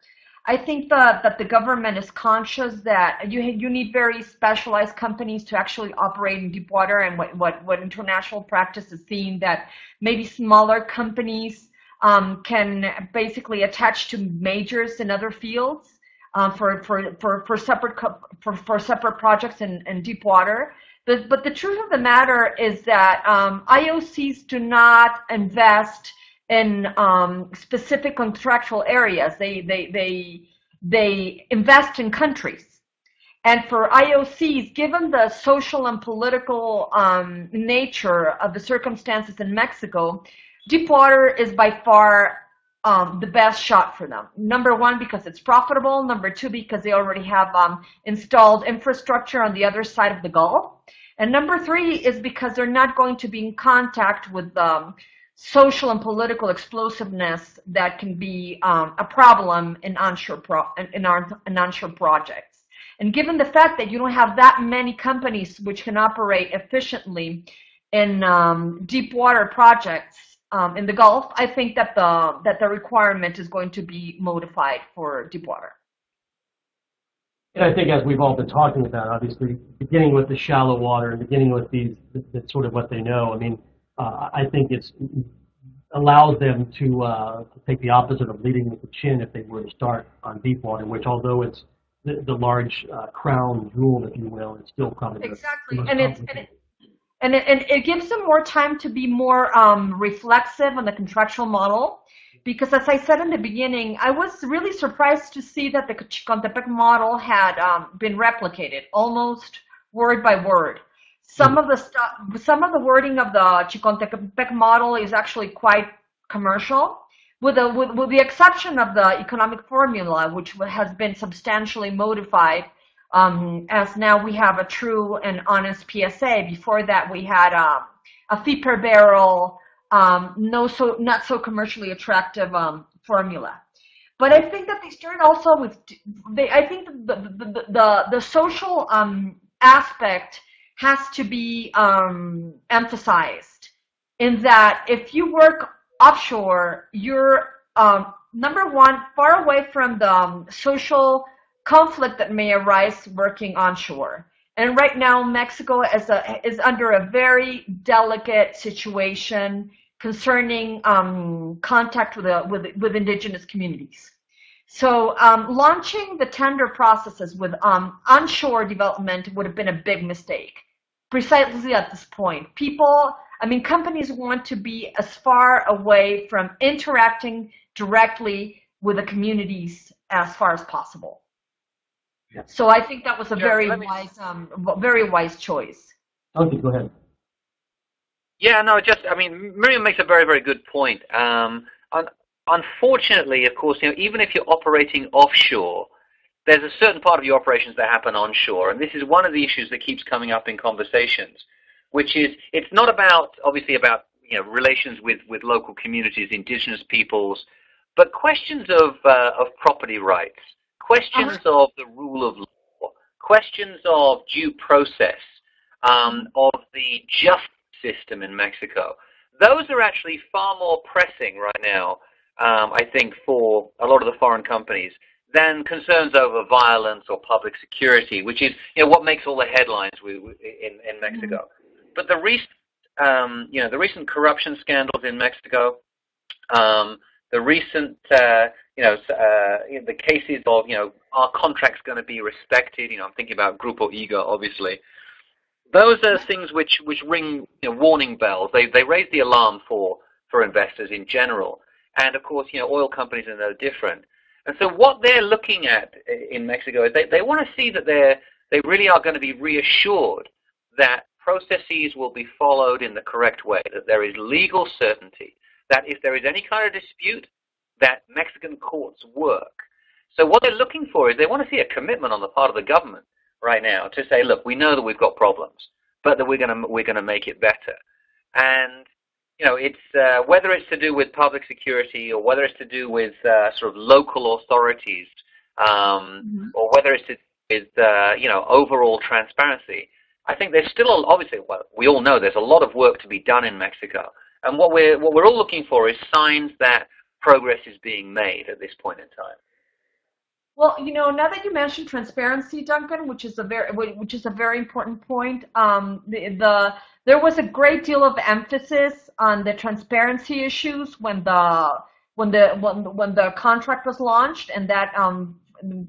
I think that that the government is conscious that you you need very specialized companies to actually operate in deep water, and what what, what international practice is seeing that maybe smaller companies um, can basically attach to majors in other fields uh, for, for for for separate for, for separate projects in, in deep water. But, but the truth of the matter is that um, IOCs do not invest in um, specific contractual areas. They, they, they, they invest in countries. And for IOCs, given the social and political um, nature of the circumstances in Mexico, deepwater is by far um, the best shot for them. Number one, because it's profitable. Number two, because they already have um, installed infrastructure on the other side of the Gulf. And number three is because they're not going to be in contact with um, social and political explosiveness that can be um, a problem in onshore pro in, our, in onshore projects. And given the fact that you don't have that many companies which can operate efficiently in um, deep water projects um, in the Gulf, I think that the that the requirement is going to be modified for deep water. And I think as we've all been talking about, obviously, beginning with the shallow water and beginning with these, that's sort of what they know. I mean, uh, I think it's allows them to, uh, to take the opposite of leading with the chin if they were to start on deep water, which although it's the, the large uh, crown jewel, if you will, it's still probably exactly, and it's and it, and it, and it gives them more time to be more um, reflexive on the contractual model because as I said in the beginning, I was really surprised to see that the Chicontepec model had um, been replicated almost word by word. Some of the some of the wording of the Chicontepec model is actually quite commercial, with the with, with the exception of the economic formula, which has been substantially modified. Um, as now we have a true and honest PSA. Before that, we had um, a fee per barrel um, no so not so commercially attractive um, formula. But I think that they start also with they. I think the the the, the social um, aspect has to be emphasized in that if you work offshore, you're um, number one far away from the social conflict that may arise working onshore. And right now, Mexico is, a, is under a very delicate situation concerning um, contact with, uh, with, with indigenous communities. So um, launching the tender processes with um, onshore development would have been a big mistake, precisely at this point. People, I mean, companies want to be as far away from interacting directly with the communities as far as possible. Yeah. So I think that was a Sure, very me- wise, um, very wise choice. Okay, go ahead. Yeah, no, just I mean, Miriam makes a very, very good point. Um, un- unfortunately, of course, you know, even if you're operating offshore, there's a certain part of your operations that happen onshore, and this is one of the issues that keeps coming up in conversations, which is it's not about obviously about you know relations with with local communities, indigenous peoples, but questions of uh, of property rights, questions of the rule of law, questions of due process, um, of the justice system in Mexico. Those are actually far more pressing right now, um, I think, for a lot of the foreign companies than concerns over violence or public security, which is you know what makes all the headlines with, with- in, in Mexico. But the recent, um, you know, the recent corruption scandals in Mexico, um, the recent, uh, you know, uh, the cases of, you know, are contracts going to be respected? You know, I'm thinking about Grupo Higa, obviously. Those are things which, which ring you know, warning bells. They, they raise the alarm for, for investors in general. And of course, you know, oil companies are no different. And so what they're looking at in Mexico is they, they want to see that they're, they really are going to be reassured that processes will be followed in the correct way, that there is legal certainty, that if there is any kind of dispute, that Mexican courts work. So what they're looking for is they want to see a commitment on the part of the government right now to say, look, we know that we've got problems, but that we're going to we're going to make it better. And you know, it's uh, whether it's to do with public security or whether it's to do with uh, sort of local authorities, um, or whether it's to with uh, you know overall transparency. I think there's still a- obviously well, we all know there's a lot of work to be done in Mexico, and what we're what we're all looking for is signs that progress is being made at this point in time. Well, you know, now that you mentioned transparency, Duncan, which is a very which is a very important point, um, the, the there was a great deal of emphasis on the transparency issues when the when the when, when the contract was launched, and that um,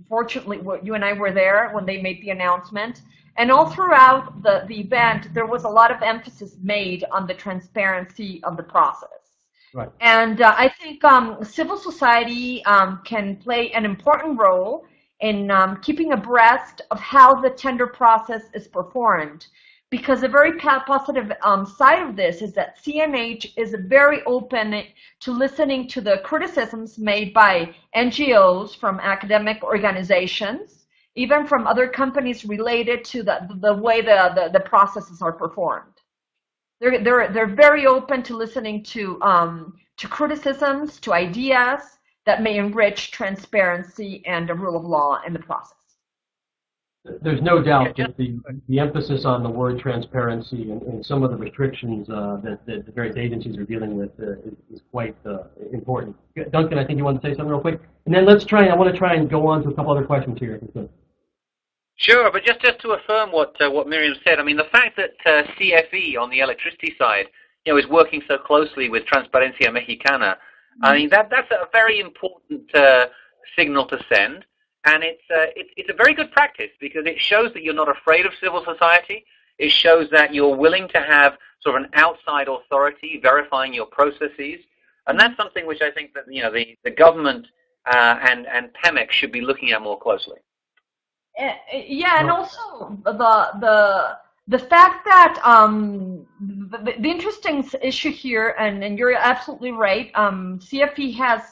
fortunately you and I were there when they made the announcement. And all throughout the, the event, there was a lot of emphasis made on the transparency of the process. Right. And uh, I think um, civil society um, can play an important role in um, keeping abreast of how the tender process is performed. Because a very positive um, side of this is that CNH is very open to listening to the criticisms made by NGOs from academic organizations, even from other companies related to the, the way the, the, the processes are performed they're they're they're very open to listening to um, to criticisms, to ideas that may enrich transparency and the rule of law in the process. There's no doubt that the, the emphasis on the word transparency and, and some of the restrictions uh, that, that the various agencies are dealing with uh, is, is quite uh, important. Duncan, I think you want to say something real quick, and then let's try. I want to try and go on to a couple other questions here. If we could. Sure, but just, just to affirm what uh, what Miriam said, I mean the fact that uh, CFE on the electricity side, you know, is working so closely with Transparencia Mexicana, I mean that that's a very important uh, signal to send, and it's uh, it's it's a very good practice because it shows that you're not afraid of civil society. It shows that you're willing to have sort of an outside authority verifying your processes, and that's something which I think that you know the the government uh, and and Pemex should be looking at more closely. Uh, yeah, and also the the the fact that um, the, the interesting issue here, and, and you're absolutely right. Um, CFE has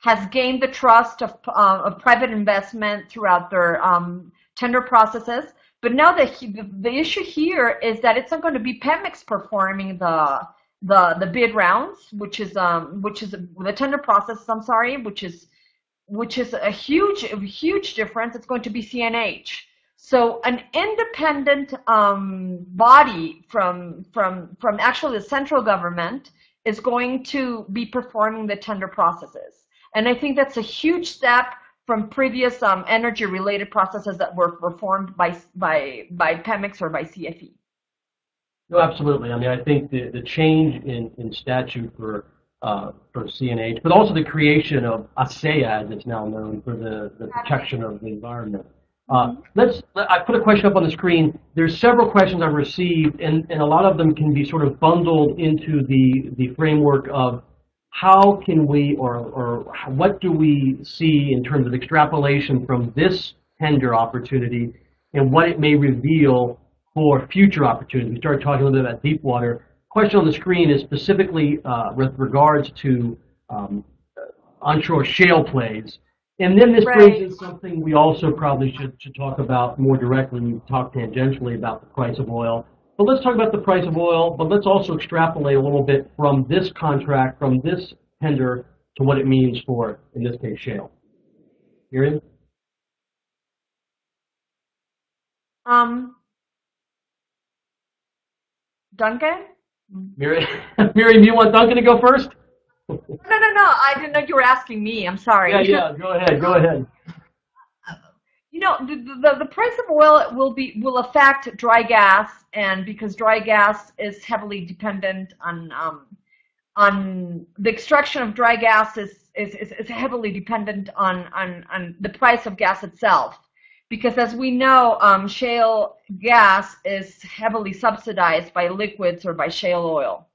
has gained the trust of, uh, of private investment throughout their um, tender processes. But now the, the the issue here is that it's not going to be Pemex performing the the the bid rounds, which is um which is the tender process. I'm sorry, which is which is a huge, huge difference. It's going to be CNH. So an independent um, body from from from actually the central government is going to be performing the tender processes, and I think that's a huge step from previous um, energy-related processes that were performed by by by Pemex or by CFE. No, absolutely. I mean, I think the, the change in, in statute for uh, for CNH, but also the creation of ASEA, as it's now known, for the, the protection of the environment. Uh, let's. I put a question up on the screen. There's several questions I've received, and, and a lot of them can be sort of bundled into the the framework of how can we or or what do we see in terms of extrapolation from this tender opportunity and what it may reveal for future opportunities. We started talking a little bit about deep water. Question on the screen is specifically uh, with regards to um, onshore shale plays. And then this Right. brings in something we also probably should, should talk about more directly. We talked tangentially about the price of oil. But let's talk about the price of oil, but let's also extrapolate a little bit from this contract, from this tender, to what it means for, in this case, shale. Miriam? Um, Duncan? Miriam, Miriam, you want Duncan to go first? No, no, no. I didn't know you were asking me. I'm sorry. Yeah, yeah, go ahead, go ahead. You know, the, the, the price of oil will be will affect dry gas, and because dry gas is heavily dependent on um, on the extraction of dry gas is, is, is, is heavily dependent on, on, on the price of gas itself. Because as we know, um, shale gas is heavily subsidized by liquids or by shale oil.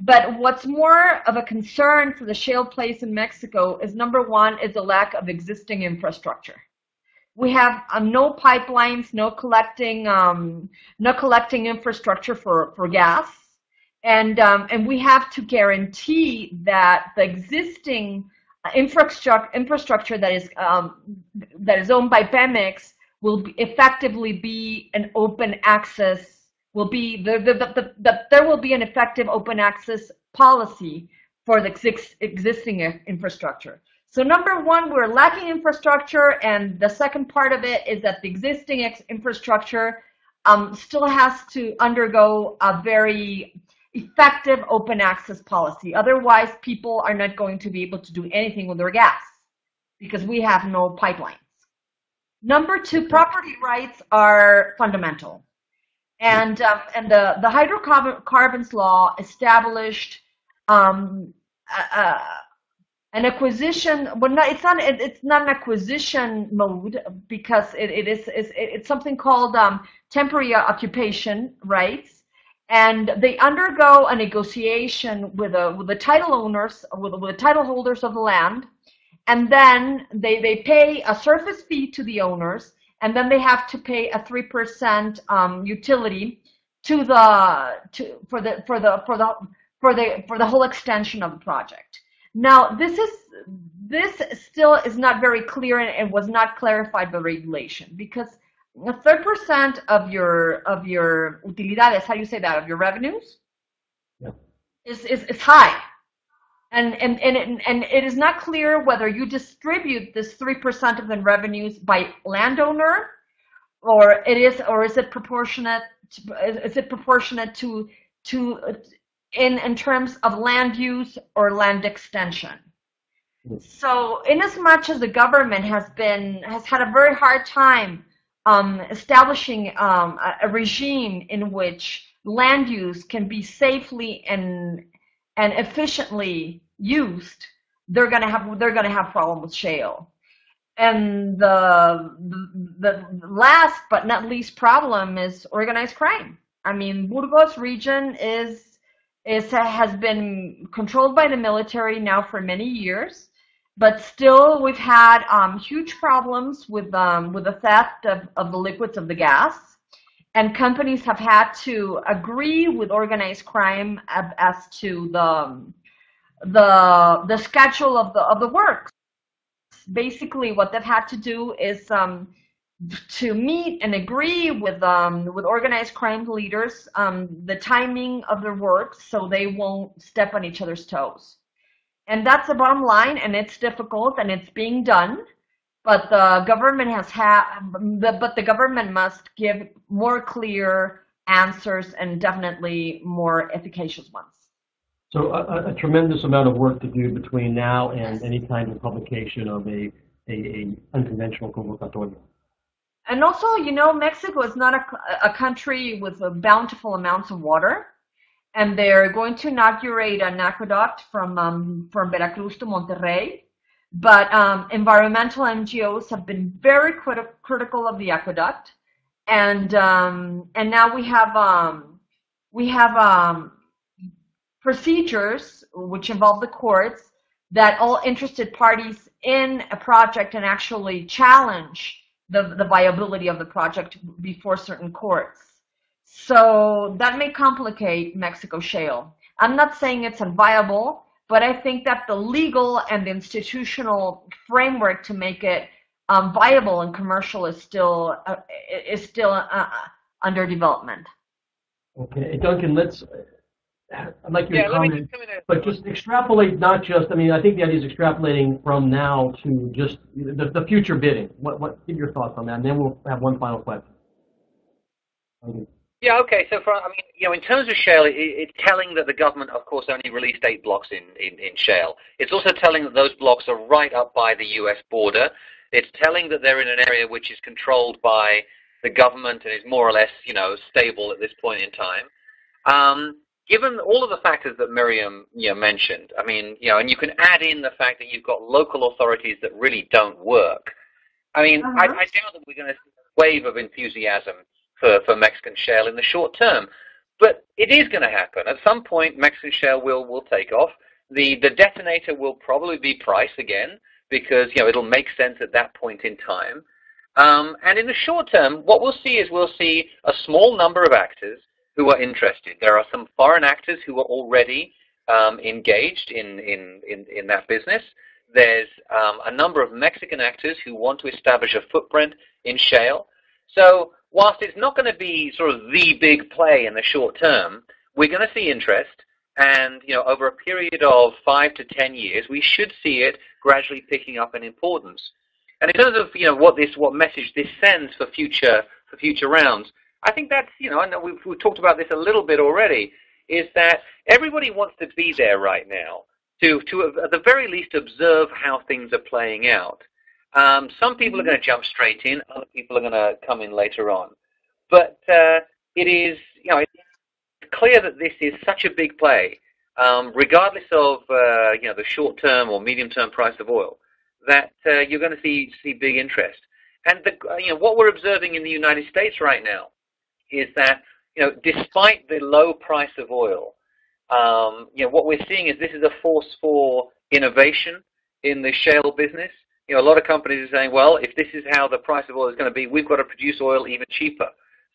But what's more of a concern for the shale plays in Mexico is number one is the lack of existing infrastructure. We have um, no pipelines, no collecting, um, no collecting infrastructure for, for gas, and um, and we have to guarantee that the existing infrastructure infrastructure that is um, that is owned by Pemex will be effectively be an open access will be the, the, the, the, the there will be an effective open access policy for the exis- existing infrastructure. So number one, we're lacking infrastructure, and the second part of it is that the existing ex- infrastructure um, still has to undergo a very effective open access policy. Otherwise, people are not going to be able to do anything with their gas because we have no pipelines. Number two, property rights are fundamental. And, um, and the, the hydrocarbons law established um, uh, an acquisition, well, not, it's, not, it, it's not an acquisition mode because it, it is, it's, it's something called um, temporary occupation rights and they undergo a negotiation with a with the title owners with, with the title holders of the land and then they they pay a surface fee to the owners and then they have to pay a 3% um, utility to the to for the for the for the for the for the whole extension of the project. Now this is this still is not very clear and it was not clarified by regulation because a third percent of your of your utilidades, how do you say that, of your revenues, Yeah. is, is is high, and and and it, and it is not clear whether you distribute this three percent of the revenues by landowner, or it is or is it proportionate? To, is it proportionate to to in in terms of land use or land extension? So, in as much as the government has been has had a very hard time um, establishing um, a, a, regime in which land use can be safely and and efficiently used, they're gonna have they're gonna have problem with shale. And the, the the last but not least problem is organized crime. I mean, Burgos region is is has been controlled by the military now for many years but still we've had um, huge problems with um, with the theft of, of the liquids of the gas and companies have had to agree with organized crime as, to the the the schedule of the of the work basically what they've had to do is um, to meet and agree with um, with organized crime leaders um, the timing of their work so they won't step on each other's toes. And that's the bottom line and it's difficult and it's being done. But the government has had but the government must give more clear answers and definitely more efficacious ones So a, a tremendous amount of work to do between now and any kind of publication of a, a, a unconventional convocatoria. and also you know mexico is not a, a country with a bountiful amounts of water and they're going to inaugurate an aqueduct from um, from Veracruz to Monterrey. But um, environmental NGOs have been very criti- critical of the aqueduct, and um, and now we have um, we have um, procedures which involve the courts that all interested parties in a project and actually challenge the, the viability of the project before certain courts. So that may complicate Mexico shale. I'm not saying it's unviable, but I think that the legal and the institutional framework to make it um, viable and commercial is still uh, is still uh, under development. Okay, Duncan, let's. I'd like your Yeah, let me comment, just come in but just extrapolate. Not just. I mean, I think the idea is extrapolating from now to just the, the future bidding. What what? Give your thoughts on that, and then we'll have one final question. Okay. Yeah, okay. So, for, I mean, you know, in terms of shale, it, it's telling that the government, of course, only released eight blocks in, in, in shale. It's also telling that those blocks are right up by the U.S. border. It's telling that they're in an area which is controlled by the government and is more or less, you know, stable at this point in time. Um, given all of the factors that Miriam, you know, mentioned, I mean, you know, and you can add in the fact that you've got local authorities that really don't work. I mean, I, Uh-huh. I doubt that we're going to see a wave of enthusiasm for, for Mexican shale in the short term. But it is going to happen. At some point, Mexican shale will, will take off. The, the detonator will probably be price again because, you know, it'll make sense at that point in time. Um, and in the short term, what we'll see is we'll see a small number of actors who are interested. There are some foreign actors who are already um, engaged in, in, in, in that business. There's um, a number of Mexican actors who want to establish a footprint in shale. So whilst it's not going to be sort of the big play in the short term, we're going to see interest. And you know, over a period of five to ten years, we should see it gradually picking up in importance. And in terms of you know what this what message this sends for future for future rounds, I think that's you know know we've, we've talked about this a little bit already. Is that everybody wants to be there right now to to at the very least observe how things are playing out. Um, some people are going to jump straight in. Other people are going to come in later on. But uh, it is, you know, it's clear that this is such a big play, um, regardless of uh, you know the short-term or medium-term price of oil, that uh, you're going to see see big interest. And the, uh, you know what we're observing in the United States right now is that you know despite the low price of oil, um, you know what we're seeing is this is a force for innovation in the shale business you know, a lot of companies are saying, well, if this is how the price of oil is going to be, we've got to produce oil even cheaper.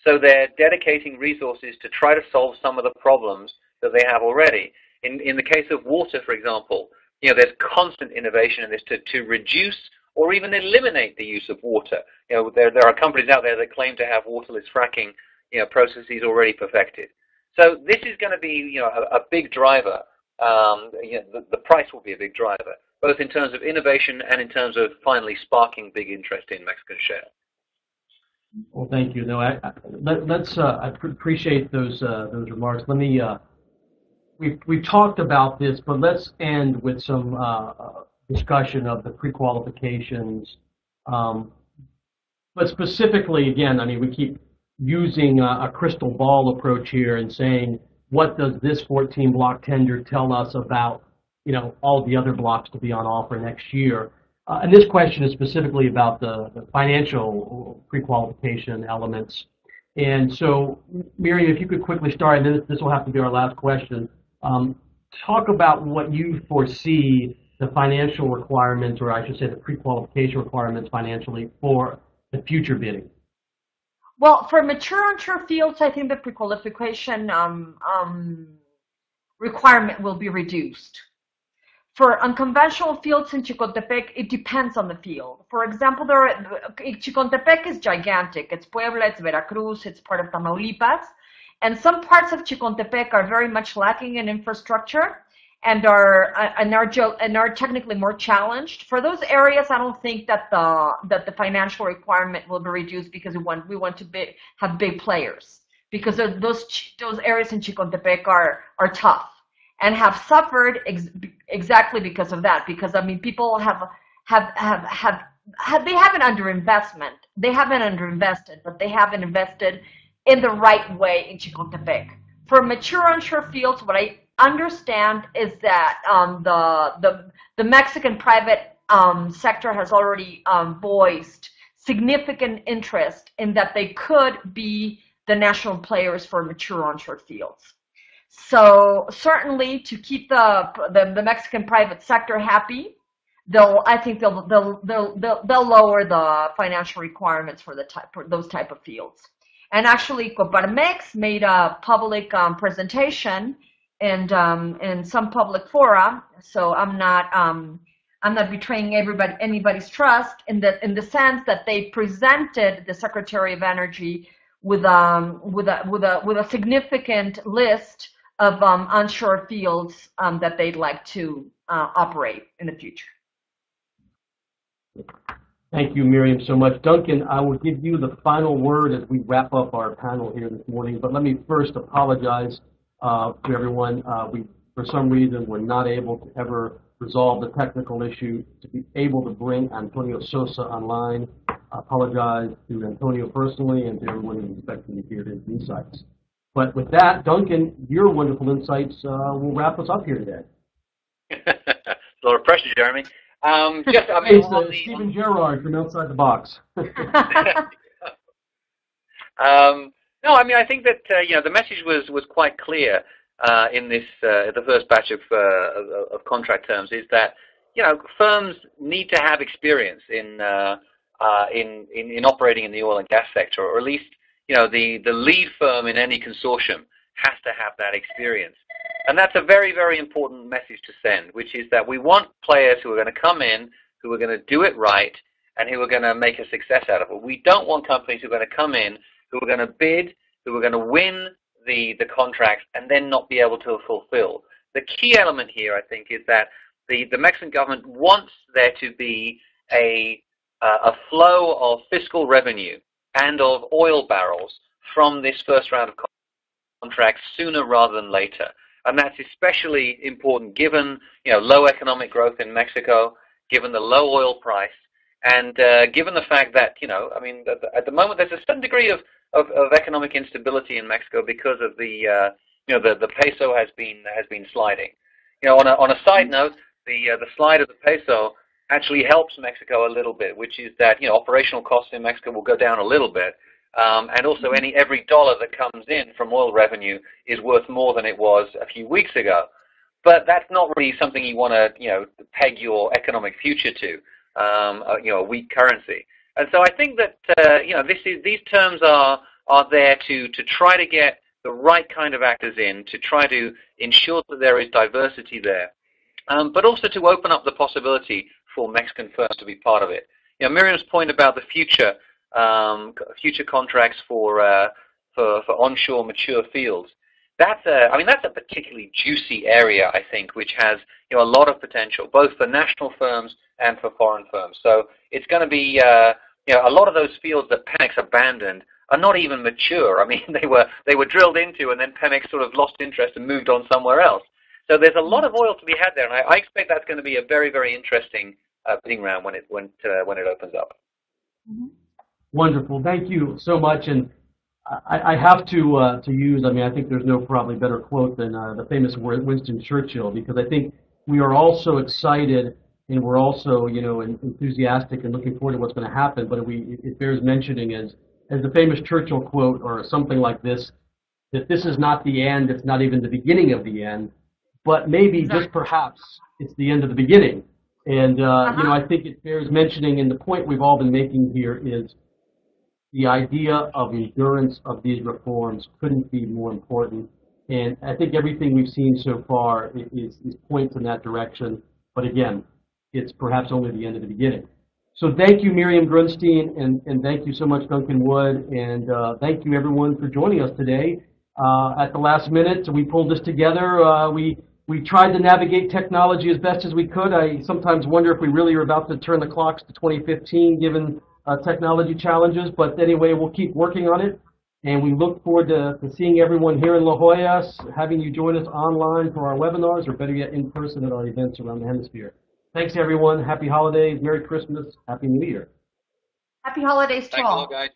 So they're dedicating resources to try to solve some of the problems that they have already. In, in the case of water, for example, you know, there's constant innovation in this to, to reduce or even eliminate the use of water. You know, there, there are companies out there that claim to have waterless fracking, you know, processes already perfected. So this is going to be, you know, a, a big driver. Um, you know, the, the price will be a big driver both in terms of innovation and in terms of finally sparking big interest in Mexican shale. Well, thank you. No, I, I, let, let's. Uh, I pr- appreciate those uh, those remarks. Let me. Uh, we've we've talked about this, but let's end with some uh, uh, discussion of the pre-qualifications. Um, but specifically, again, I mean, we keep using a, a crystal ball approach here and saying, what does this 14 block tender tell us about, you know, all the other blocks to be on offer next year? Uh, and this question is specifically about the, the financial pre-qualification elements. And so, Miriam, if you could quickly start, and then this will have to be our last question. Um, talk about what you foresee the financial requirements, or I should say the pre-qualification requirements financially for the future bidding. Well, for mature onshore fields, I think the pre-qualification um, um, requirement will be reduced. For unconventional fields in Chicontepec, it depends on the field. For example, there are, Chicontepec is gigantic. It's Puebla, it's Veracruz, it's part of Tamaulipas. And some parts of Chicontepec are very much lacking in infrastructure and are and are and are technically more challenged. For those areas, I don't think that the that the financial requirement will be reduced because we want we want to be, have big players because those those areas in Chicontepec are are tough and have suffered ex exactly because of that. Because I mean, people have have have have, have they haven't underinvestment. They haven't underinvested, but they haven't invested in the right way in Chicontepec. For mature onshore fields, what I understand is that um, the, the the Mexican private um, sector has already um, voiced significant interest in that they could be the national players for mature onshore fields. So certainly to keep the, the, the Mexican private sector happy, they'll I think they'll they'll they'll they'll, they'll lower the financial requirements for the type for those type of fields. And actually, Coparmex made a public um, presentation and um, in some public fora. So I'm not um, I'm not betraying everybody anybody's trust in the in the sense that they presented the Secretary of Energy with um with a with a with a significant list of um, onshore fields um, that they'd like to uh, operate in the future. Thank you, Miriam, so much. Duncan, I will give you the final word as we wrap up our panel here this morning, but let me first apologize uh, to everyone. Uh, we, for some reason, were not able to ever resolve the technical issue to be able to bring Antonio Sosa online. I apologize to Antonio personally and to everyone who's expecting to hear his insights. But with that, Duncan, your wonderful insights uh, will wrap us up here today. a lot of pressure, Jeremy. Um, just, I mean, uh, Stephen Gerrard from Outside the Box. um, no, I mean, I think that uh, you know the message was was quite clear uh, in this uh, the first batch of, uh, of, of contract terms is that you know firms need to have experience in uh, uh, in, in in operating in the oil and gas sector, or at least you know the the lead firm in any consortium has to have that experience. And that's a very, very important message to send, which is that we want players who are going to come in, who are going to do it right, and who are going to make a success out of it. We don't want companies who are going to come in, who are going to bid, who are going to win the, the contracts, and then not be able to fulfill. The key element here, I think, is that the, the Mexican government wants there to be a, uh, a flow of fiscal revenue and of oil barrels from this first round of contracts sooner rather than later. And that's especially important given you know, low economic growth in Mexico, given the low oil price, and uh, given the fact that, you know, I mean, at the moment there's a certain degree of, of, of economic instability in Mexico because of the, uh, you know, the, the peso has been has been sliding. You know, on a, on a side note, the uh, the slide of the peso actually helps Mexico a little bit, which is that you know operational costs in Mexico will go down a little bit, um, and also, any every dollar that comes in from oil revenue is worth more than it was a few weeks ago. But that's not really something you want to, you know, peg your economic future to, um, uh, you know, a weak currency. And so I think that, uh, you know, this is, these terms are are there to to try to get the right kind of actors in, to try to ensure that there is diversity there, um, but also to open up the possibility for Mexican firms to be part of it. You know, Miriam's point about the future um, future contracts for, uh, for, for onshore mature fields. That's a, I mean, that's a particularly juicy area, I think, which has you know a lot of potential, both for national firms and for foreign firms. So it's going to be, uh, you know, a lot of those fields that Pemex abandoned are not even mature. I mean, they were they were drilled into, and then Pemex sort of lost interest and moved on somewhere else. So there's a lot of oil to be had there, and I, I expect that's going to be a very very interesting uh, bidding round when it when uh, when it opens up. Mm -hmm. Wonderful. Thank you so much. And I, I have to uh, to use. I mean, I think there's no probably better quote than uh, the famous Winston Churchill because I think we are all so excited and we're also you know enthusiastic and looking forward to what's going to happen. But we it bears mentioning as as the famous Churchill quote or something like this that this is not the end. It's not even the beginning of the end. But maybe exactly. just perhaps it's the end of the beginning. And uh, uh-huh. you know, I think it bears mentioning, and the point we've all been making here is the idea of endurance of these reforms couldn't be more important. And I think everything we've seen so far is, is points in that direction. But again, it's perhaps only the end of the beginning. So thank you, Miriam Grunstein, and, and thank you so much, Duncan Wood, and uh, thank you everyone for joining us today. Uh, at the last minute, we pulled this together. Uh, we we tried to navigate technology as best as we could. I sometimes wonder if we really are about to turn the clocks to 2015, given uh, technology challenges. But anyway, we'll keep working on it. And we look forward to, to seeing everyone here in La Jolla, having you join us online for our webinars, or better yet, in person at our events around the hemisphere. Thanks, everyone. Happy holidays. Merry Christmas. Happy New Year. Happy holidays to all. guys.